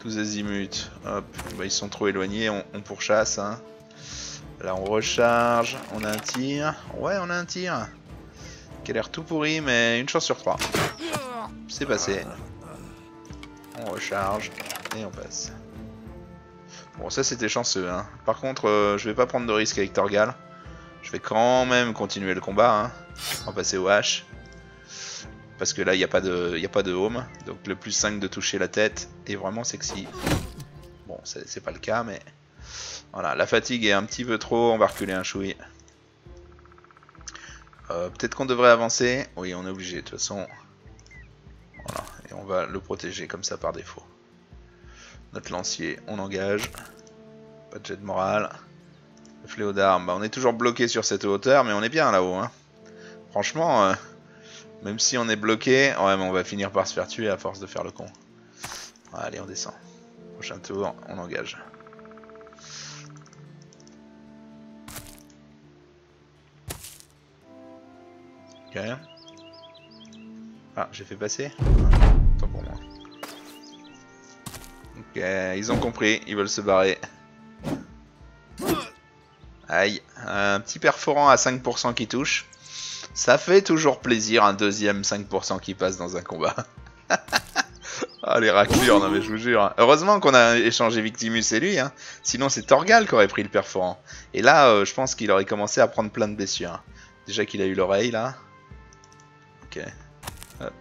Tous azimuts. Hop, bah, ils sont trop éloignés, on, pourchasse. Hein. Là, on recharge. On a un tir. Ouais, on a un tir. Qui a l'air tout pourri, mais une chance sur trois. C'est passé. On recharge et on passe. Bon, ça c'était chanceux. Hein. Par contre, euh, je vais pas prendre de risque avec Torgal. Je vais quand même continuer le combat. Hein. On va passer au H. Parce que là, il n'y a, pas de, a pas de home. Donc le plus 5 de toucher la tête est vraiment sexy. Bon, c'est pas le cas, mais... Voilà, la fatigue est un petit peu trop. On va reculer un chouï. Euh, peut-être qu'on devrait avancer. Oui, on est obligé, de toute façon. Voilà, et on va le protéger comme ça par défaut. Notre lancier, on engage. Pas de jet de morale. Le fléau d'armes, bah, on est toujours bloqué sur cette hauteur, mais on est bien là-haut. Hein. Franchement, euh, même si on est bloqué, ouais, on va finir par se faire tuer à force de faire le con. Allez, on descend. Prochain tour, on engage. Ok. Ah, j'ai fait passer Tant pour moi. Ok, ils ont compris, ils veulent se barrer. Aïe, un petit perforant à 5% qui touche. Ça fait toujours plaisir un deuxième 5% qui passe dans un combat. ah les raclures, non mais je vous jure. Heureusement qu'on a échangé Victimus et lui, hein. sinon c'est Torgal qui aurait pris le perforant. Et là, euh, je pense qu'il aurait commencé à prendre plein de blessures. Déjà qu'il a eu l'oreille là. Ok. Hop.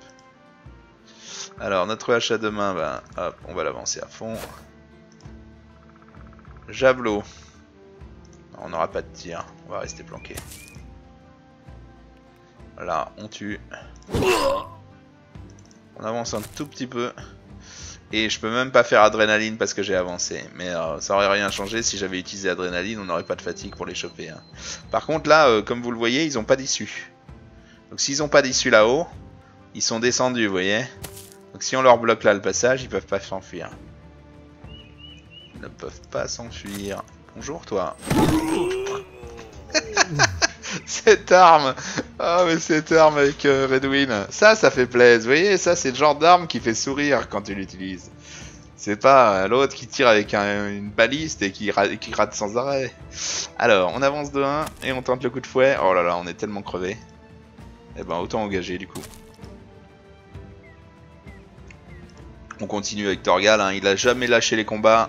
Alors, notre achat de main, ben, hop, on va l'avancer à fond. Javelot. On n'aura pas de tir, on va rester planqué. Voilà, on tue. On avance un tout petit peu. Et je peux même pas faire adrénaline parce que j'ai avancé. Mais euh, ça aurait rien changé si j'avais utilisé adrénaline, on n'aurait pas de fatigue pour les choper. Hein. Par contre là, euh, comme vous le voyez, ils ont pas d'issue. Donc s'ils ont pas d'issue là-haut, ils sont descendus, vous voyez Donc si on leur bloque là le passage, ils peuvent pas s'enfuir. Ils ne peuvent pas s'enfuir. Bonjour toi. cette arme Ah mais cette arme avec euh, Redwin. Ça, ça fait plaisir. Vous voyez, ça c'est le genre d'arme qui fait sourire quand tu l'utilises. C'est pas euh, l'autre qui tire avec une baliste et qui, qui, rate sans arrêt. Alors, on avance de 1 et on tente le coup de fouet. Oh là là, on est tellement crevé. Eh ben, autant engager du coup. On continue avec Torgal, hein. il a jamais lâché les combats.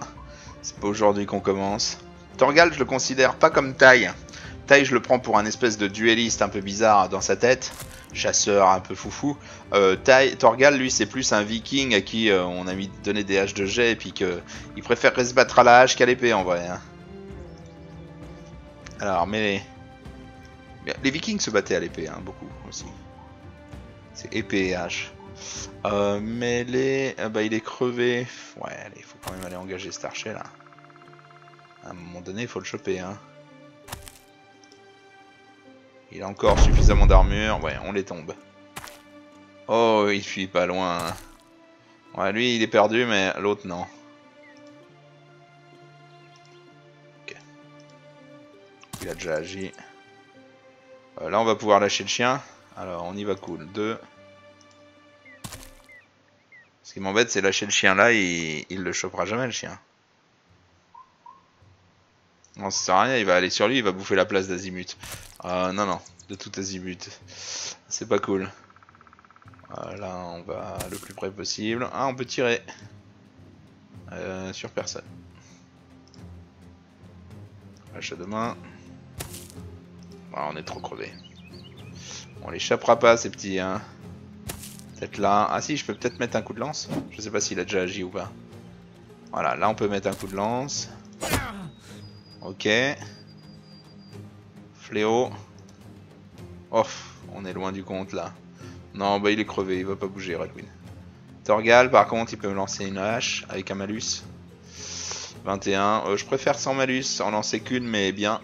C'est pas aujourd'hui qu'on commence. Torgal, je le considère pas comme taille. Tai, je le prends pour un espèce de dueliste un peu bizarre dans sa tête, chasseur un peu foufou. Euh, Torgal, lui, c'est plus un viking à qui euh, on a mis donné des haches de jet et puis que il préférerait se battre à la hache qu'à l'épée en vrai. Hein. Alors, mais les vikings se battaient à l'épée, hein, beaucoup aussi. C'est épée et hache. Euh, mais les, bah, il est crevé. Ouais, il faut quand même aller engager cet archer là. À un moment donné, il faut le choper, hein. Il a encore suffisamment d'armure. Ouais, on les tombe. Oh, il fuit pas loin. Ouais, lui, il est perdu, mais l'autre, non. Ok. Il a déjà agi. Euh, là, on va pouvoir lâcher le chien. Alors, on y va cool. Deux. Ce qui m'embête, c'est lâcher le chien là, il, il le chopera jamais, le chien. Non, ça sert à rien, il va aller sur lui, il va bouffer la place d'Azimut. Euh, non, non, de tout Azimut. C'est pas cool. là, on va le plus près possible. Ah, on peut tirer. Euh, sur personne. Achat de main. Ah, on est trop crevé. On l'échappera pas, ces petits, hein. Peut-être là. Ah si, je peux peut-être mettre un coup de lance. Je sais pas s'il a déjà agi ou pas. Voilà, là on peut mettre un coup de lance. Ok. Fléau. Oh, on est loin du compte là. Non, bah il est crevé, il va pas bouger Redwin. Torgal, par contre, il peut me lancer une hache avec un malus. 21. Euh, je préfère sans malus, en lancer qu'une, mais bien.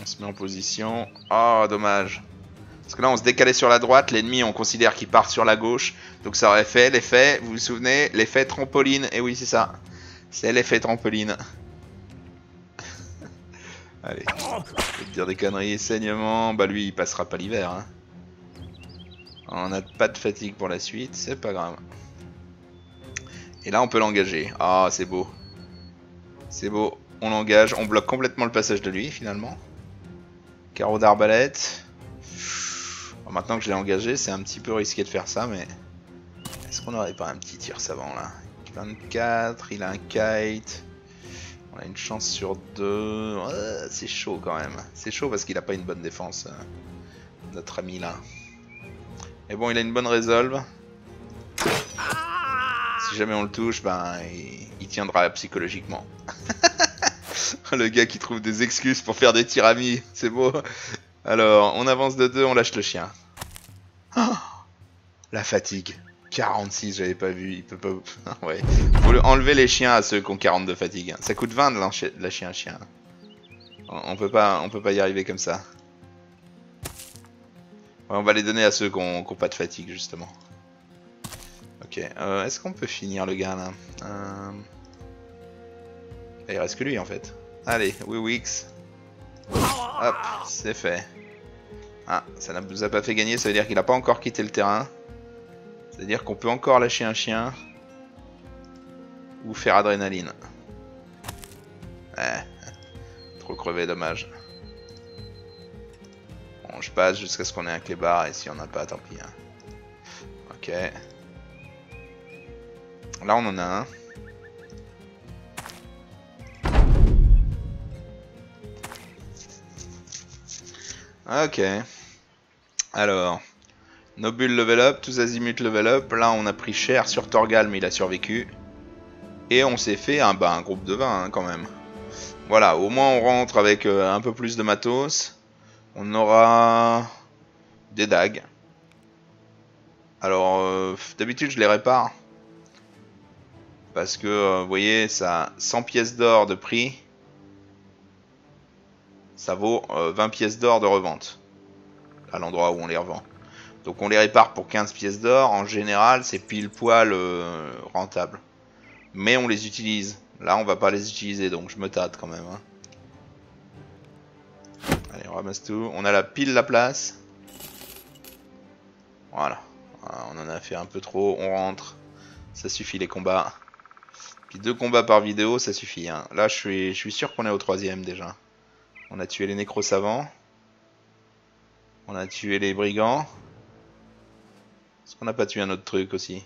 On se met en position. Oh, dommage. Parce que là, on se décalait sur la droite, l'ennemi, on considère qu'il part sur la gauche. Donc ça aurait fait l'effet, vous vous souvenez, l'effet trampoline. Et oui, c'est ça. C'est l'effet trampoline. Allez, je vais dire des conneries, saignement, bah lui il passera pas l'hiver. Hein. On n'a pas de fatigue pour la suite, c'est pas grave. Et là, on peut l'engager. Ah, c'est beau. C'est beau. On l'engage. On bloque complètement le passage de lui, finalement. Carreau d'arbalète. maintenant que je l'ai engagé, c'est un petit peu risqué de faire ça, mais... Est-ce qu'on n'aurait pas un petit tir savant, là? 24, il a un kite. On a une chance sur deux. c'est chaud, quand même. C'est chaud parce qu'il a pas une bonne défense, euh, notre ami, là. Mais bon, il a une bonne résolve. Si jamais on le touche, ben, il, tiendra psychologiquement. le gars qui trouve des excuses pour faire des tiramis, c'est beau. Alors, on avance de deux, on lâche le chien. la fatigue. 46, j'avais pas vu, il peut pas... ouais. Faut enlever les chiens à ceux qui ont 42 fatigue. Ça coûte 20 de lâcher un chien. On peut pas, on peut pas y arriver comme ça. on va les donner à ceux qui ont pas de fatigue, justement. Ok, euh, est-ce qu'on peut finir le gars là euh... Il reste que lui en fait. Allez, Wix. Hop, c'est fait. Ah, ça ne nous a pas fait gagner, ça veut dire qu'il n'a pas encore quitté le terrain. C'est-à-dire qu'on peut encore lâcher un chien. Ou faire adrénaline. Eh, trop crevé, dommage. Bon, je passe jusqu'à ce qu'on ait un clébard et si on n'a pas, tant pis. Hein. Ok. Là, on en a un. Ok. Alors. Nobul level up, tous azimuts level up. Là, on a pris cher sur Torgal, mais il a survécu. Et on s'est fait un, bah, un groupe de 20 hein, quand même. Voilà, au moins on rentre avec euh, un peu plus de matos. On aura des dagues. Alors, euh, d'habitude je les répare. Parce que, euh, vous voyez, ça 100 pièces d'or de prix. Ça vaut 20 euh, pièces d'or de revente. À l'endroit où on les revend. Donc on les répare pour 15 pièces d'or. En général, c'est pile poil euh, rentable. Mais on les utilise. Là, on va pas les utiliser, donc je me tâte quand même. Hein. Allez, on ramasse tout. On a la pile la place. Voilà. On en a fait un peu trop. On rentre. Ça suffit les combats. Puis deux combats par vidéo, ça suffit. Hein. Là, je suis, je suis sûr qu'on est au troisième déjà. On a tué les nécro-savants. On a tué les brigands. Est-ce qu'on n'a pas tué un autre truc aussi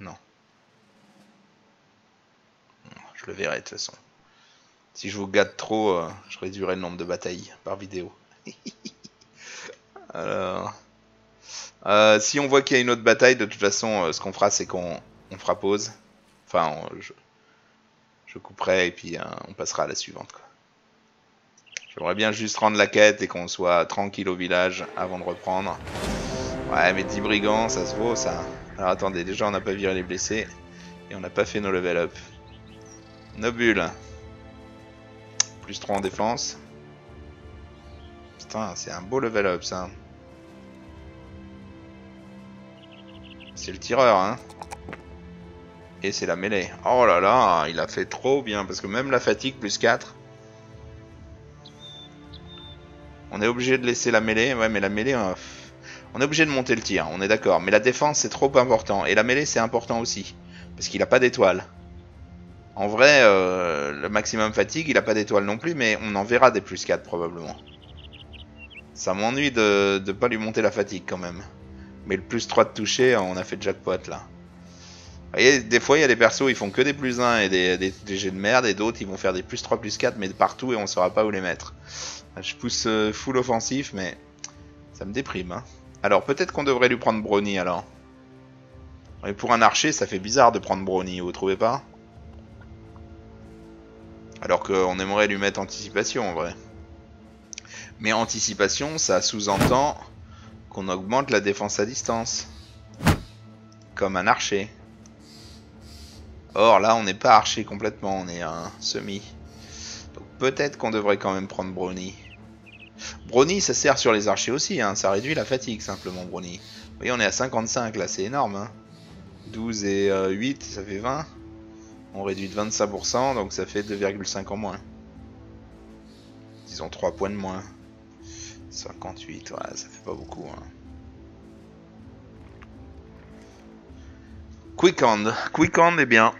Non. Je le verrai de toute façon. Si je vous gâte trop, euh, je réduirai le nombre de batailles par vidéo. Alors... Euh, si on voit qu'il y a une autre bataille, de toute façon, euh, ce qu'on fera, c'est qu'on fera pause. Enfin, je, couperai et puis on passera à la suivante. J'aimerais bien juste rendre la quête et qu'on soit tranquille au village avant de reprendre. Ouais, mais 10 brigands, ça se vaut ça. Alors attendez, déjà on n'a pas viré les blessés et on n'a pas fait nos level up. Nobule. Plus 3 en défense. Putain, c'est un beau level up ça. C'est le tireur, hein. Et c'est la mêlée. Oh là là, il a fait trop bien. Parce que même la fatigue, plus 4. On est obligé de laisser la mêlée. Ouais, mais la mêlée... On est obligé de monter le tir, on est d'accord. Mais la défense, c'est trop important. Et la mêlée, c'est important aussi. Parce qu'il a pas d'étoile. En vrai, euh, le maximum fatigue, il a pas d'étoile non plus. Mais on en verra des plus 4 probablement. Ça m'ennuie de ne pas lui monter la fatigue quand même. Mais le plus 3 de toucher, on a fait jackpot là. Vous voyez, des fois, il y a des persos, ils font que des plus 1 et des, des, jets de merde, et d'autres, ils vont faire des plus 3, plus 4, mais partout, et on saura pas où les mettre. Je pousse euh, full offensif, mais ça me déprime. Hein. Alors, peut-être qu'on devrait lui prendre Brony, alors. Mais pour un archer, ça fait bizarre de prendre Brony, vous trouvez pas? Alors qu'on aimerait lui mettre anticipation, en vrai. Mais anticipation, ça sous-entend qu'on augmente la défense à distance. Comme un archer. Or là, on n'est pas archer complètement, on est un semi. Donc peut-être qu'on devrait quand même prendre Brony. Brony, ça sert sur les archers aussi, hein. ça réduit la fatigue simplement, Brony. Vous voyez, on est à 55 là, c'est énorme. Hein. 12 et 8, euh, ça fait 20. On réduit de 25%, donc ça fait 2,5 en moins. Disons 3 points de moins. 58, ouais, ça fait pas beaucoup. Hein. Quick Hand. Quick Hand est bien.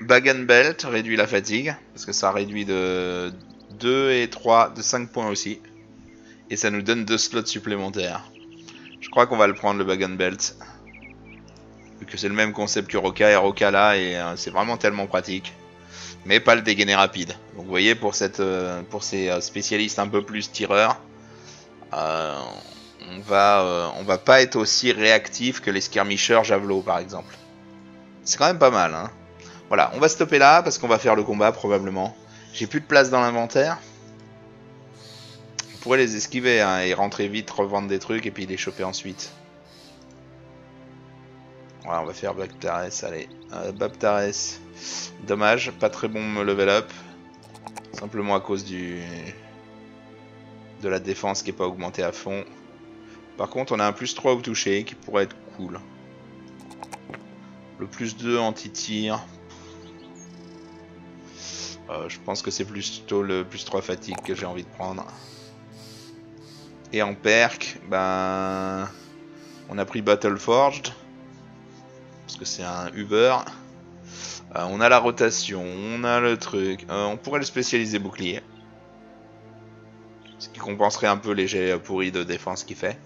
Bag and Belt réduit la fatigue, parce que ça réduit de 2 et 3, de 5 points aussi. Et ça nous donne 2 slots supplémentaires. Je crois qu'on va le prendre le Bag and Belt. Vu que c'est le même concept que Roca, et Roca là, et euh, c'est vraiment tellement pratique. Mais pas le dégainer rapide. Donc vous voyez, pour, euh, ces euh, spécialistes un peu plus tireurs, on, va, va pas être aussi réactif que les skirmishers Javelot par exemple. C'est quand même pas mal, hein. Voilà, on va stopper là parce qu'on va faire le combat probablement. J'ai plus de place dans l'inventaire. On pourrait les esquiver hein, et rentrer vite, revendre des trucs et puis les choper ensuite. Voilà, on va faire Baptares, allez. Euh, Baptares, dommage, pas très bon level up. Simplement à cause du de la défense qui est pas augmentée à fond. Par contre, on a un plus 3 au toucher qui pourrait être cool. Le plus 2 anti-tir, euh, je pense que c'est plutôt le plus 3 fatigue que j'ai envie de prendre. Et en perk, ben, on a pris Battle Forged. Parce que c'est un Uber. Euh, on a la rotation, on a le truc. Euh, on pourrait le spécialiser bouclier. Ce qui compenserait un peu les jets pourris de défense qu'il fait.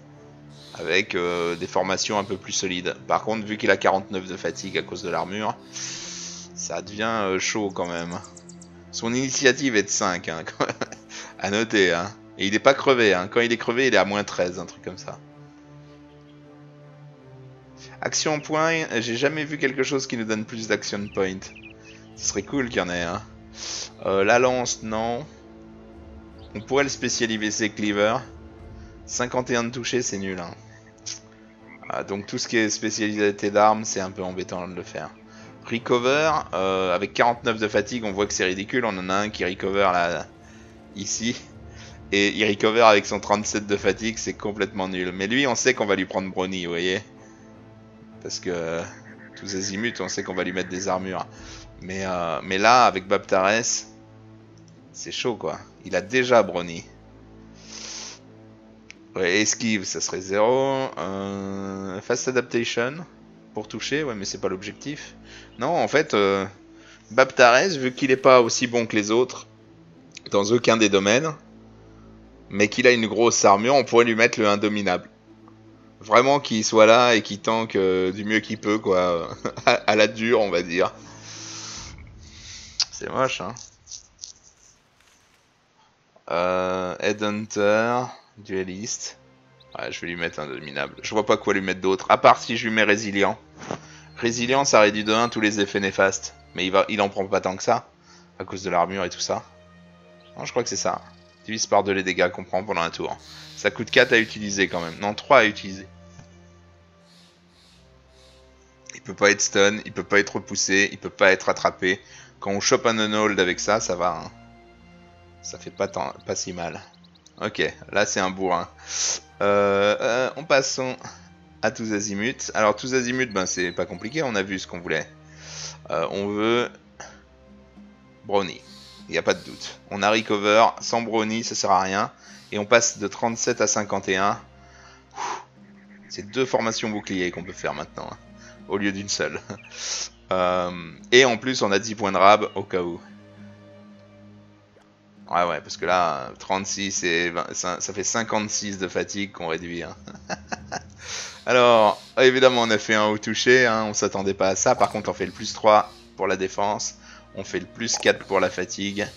Avec des formations un peu plus solides. Par contre, vu qu'il a 49 de fatigue à cause de l'armure, ça devient chaud quand même. Son initiative est de 5, hein, à noter. Hein. Et il n'est pas crevé. Hein. Quand il est crevé, il est à moins 13, un truc comme ça. Action point, j'ai jamais vu quelque chose qui nous donne plus d'action point. Ce serait cool qu'il y en ait. Hein. Euh, la lance, non. On pourrait le spécialiser cleaver. 51 de toucher, c'est nul. Hein. Ah, donc tout ce qui est spécialité d'armes, c'est un peu embêtant de le faire. Recover, euh, avec 49 de fatigue, on voit que c'est ridicule. On en a un qui recover là, ici. Et il recover avec son 37 de fatigue, c'est complètement nul. Mais lui, on sait qu'on va lui prendre Brony, vous voyez Parce que tous azimuts, on sait qu'on va lui mettre des armures. Mais, euh, mais là, avec Baptares, c'est chaud quoi. Il a déjà Brony. Ouais, esquive, ça serait 0. Euh, fast adaptation pour toucher, ouais, mais c'est pas l'objectif. Non, en fait, euh, Baptares, vu qu'il est pas aussi bon que les autres, dans aucun des domaines, mais qu'il a une grosse armure, on pourrait lui mettre le indominable. Vraiment qu'il soit là et qu'il tank euh, du mieux qu'il peut, quoi. à, la dure, on va dire. C'est moche, hein. Euh, Headhunter, dueliste. Ouais, je vais lui mettre un dominable. Je vois pas quoi lui mettre d'autre. À part si je lui mets résilient. Résilient, ça réduit de 1 tous les effets néfastes. Mais il, va, il en prend pas tant que ça. À cause de l'armure et tout ça. Non, je crois que c'est ça. Divise par 2 les dégâts qu'on prend pendant un tour. Ça coûte 4 à utiliser quand même. Non, 3 à utiliser. Il peut pas être stun, il peut pas être repoussé, il peut pas être attrapé. Quand on chope un unhold avec ça, ça va. Hein. Ça fait pas, tant, pas si mal. Ok, là c'est un bourrin. Euh, euh, on passe à tous azimuts. Alors tous azimuts, ben c'est pas compliqué, on a vu ce qu'on voulait. Euh, on veut Brownie, il n'y a pas de doute. On a recover, sans Brownie ça sert à rien. Et on passe de 37 à 51. C'est deux formations boucliers qu'on peut faire maintenant, hein, au lieu d'une seule. et en plus on a 10 points de rab au cas où. Ouais, ouais, parce que là, 36 et ça, fait 56 de fatigue qu'on réduit. Hein. Alors, évidemment, on a fait un haut touché, hein, on s'attendait pas à ça. Par contre, on fait le plus 3 pour la défense, on fait le plus 4 pour la fatigue.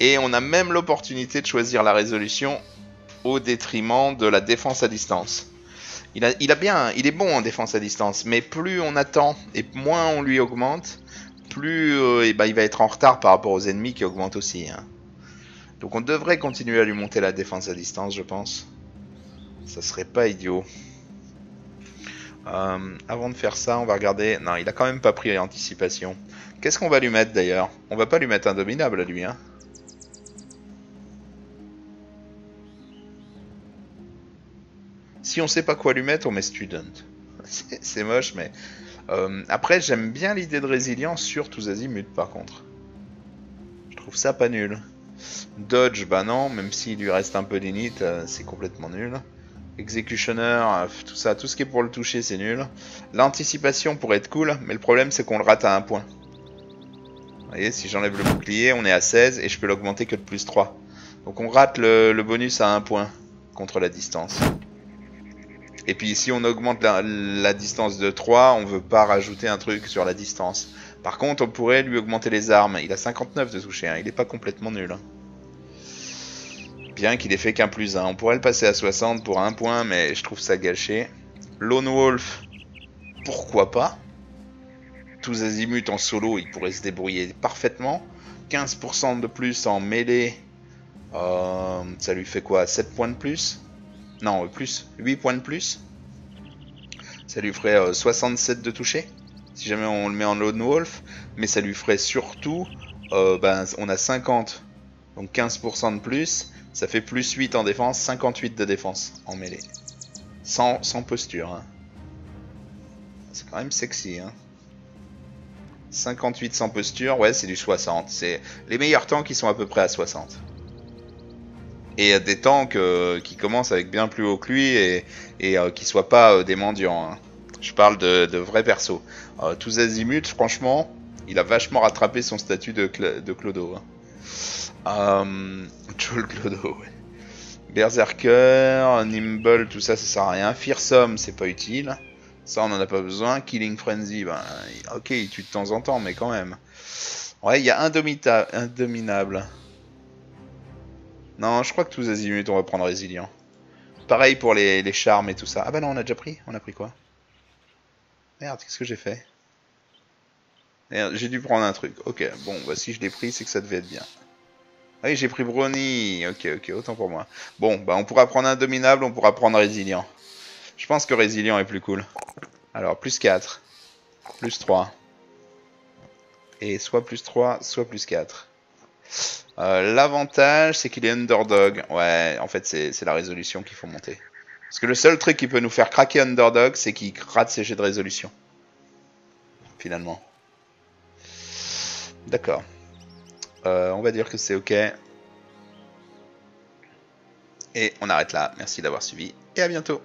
Et on a même l'opportunité de choisir la résolution au détriment de la défense à distance. Il, a, bien, il est bon en défense à distance, mais plus on attend et moins on lui augmente, plus euh, eh ben, il va être en retard par rapport aux ennemis qui augmentent aussi. Hein. Donc on devrait continuer à lui monter la défense à distance, je pense. Ça serait pas idiot. Euh, avant de faire ça, on va regarder... Non, il a quand même pas pris anticipation. Qu'est-ce qu'on va lui mettre d'ailleurs? On va pas lui mettre indominable à lui, hein Si on sait pas quoi lui mettre, on met student. C'est moche, mais... Euh, après, j'aime bien l'idée de résilience sur tous azimuts, par contre. Je trouve ça pas nul. Dodge, bah non, même s'il lui reste un peu d'init, euh, c'est complètement nul. Executioner, euh, tout ça, tout ce qui est pour le toucher, c'est nul. L'anticipation pourrait être cool, mais le problème, c'est qu'on le rate à un point. Vous voyez, si j'enlève le bouclier, on est à 16 et je peux l'augmenter que de plus 3. Donc on rate le, bonus à un point contre la distance. Et puis si on augmente la, distance de 3, on veut pas rajouter un truc sur la distance. Par contre, on pourrait lui augmenter les armes. Il a 59 de toucher, hein. il est pas complètement nul. Hein. Qu'il ait fait qu'un plus 1. On pourrait le passer à 60 pour un point, mais je trouve ça gâché. Lone Wolf, pourquoi pas? Tous azimuts en solo, il pourrait se débrouiller parfaitement. 15% de plus en mêlée, euh, ça lui fait quoi? 7 points de plus? Non, plus, 8 points de plus? Ça lui ferait 67 euh, de toucher, si jamais on le met en Lone Wolf. Mais ça lui ferait surtout, euh, ben, on a 50, donc 15% de plus. Ça fait plus 8 en défense, 58 de défense en mêlée. Sans, posture. Hein. C'est quand même sexy. Hein. 58 sans posture, ouais, c'est du 60. C'est les meilleurs tanks qui sont à peu près à 60. Et des tanks euh, qui commencent avec bien plus haut que lui et, et euh, qui soient pas euh, des mendiants. Hein. Je parle de, vrais persos. tous azimuts, franchement, il a vachement rattrapé son statut de, de Clodo. Hein. Euh, Joel ouais. Berserker, Nimble, tout ça, ça sert à rien. Fearsome, c'est pas utile. Ça, on en a pas besoin. Killing Frenzy, ben, ok, il tue de temps en temps, mais quand même. Ouais, il y a Indominable. Non, je crois que tous azimuts, on va prendre Résilient. Pareil pour les, les, charmes et tout ça. Ah bah non, on a déjà pris On a pris quoi? Merde, qu'est-ce que j'ai fait? J'ai dû prendre un truc. Ok, bon, bah si je l'ai pris, c'est que ça devait être bien. Ah oui, j'ai pris Brony. Ok, ok, autant pour moi. Bon, bah on pourra prendre Indominable, on pourra prendre Résilient. Je pense que Résilient est plus cool. Alors, plus 4. Plus 3. Et soit plus 3, soit plus 4. Euh, l'avantage, c'est qu'il est underdog. Ouais, en fait, c'est la résolution qu'il faut monter. Parce que le seul truc qui peut nous faire craquer underdog, c'est qu'il rate ses jets de résolution. Finalement. D'accord. Euh, on va dire que c'est ok. Et on arrête là. Merci d'avoir suivi et à bientôt.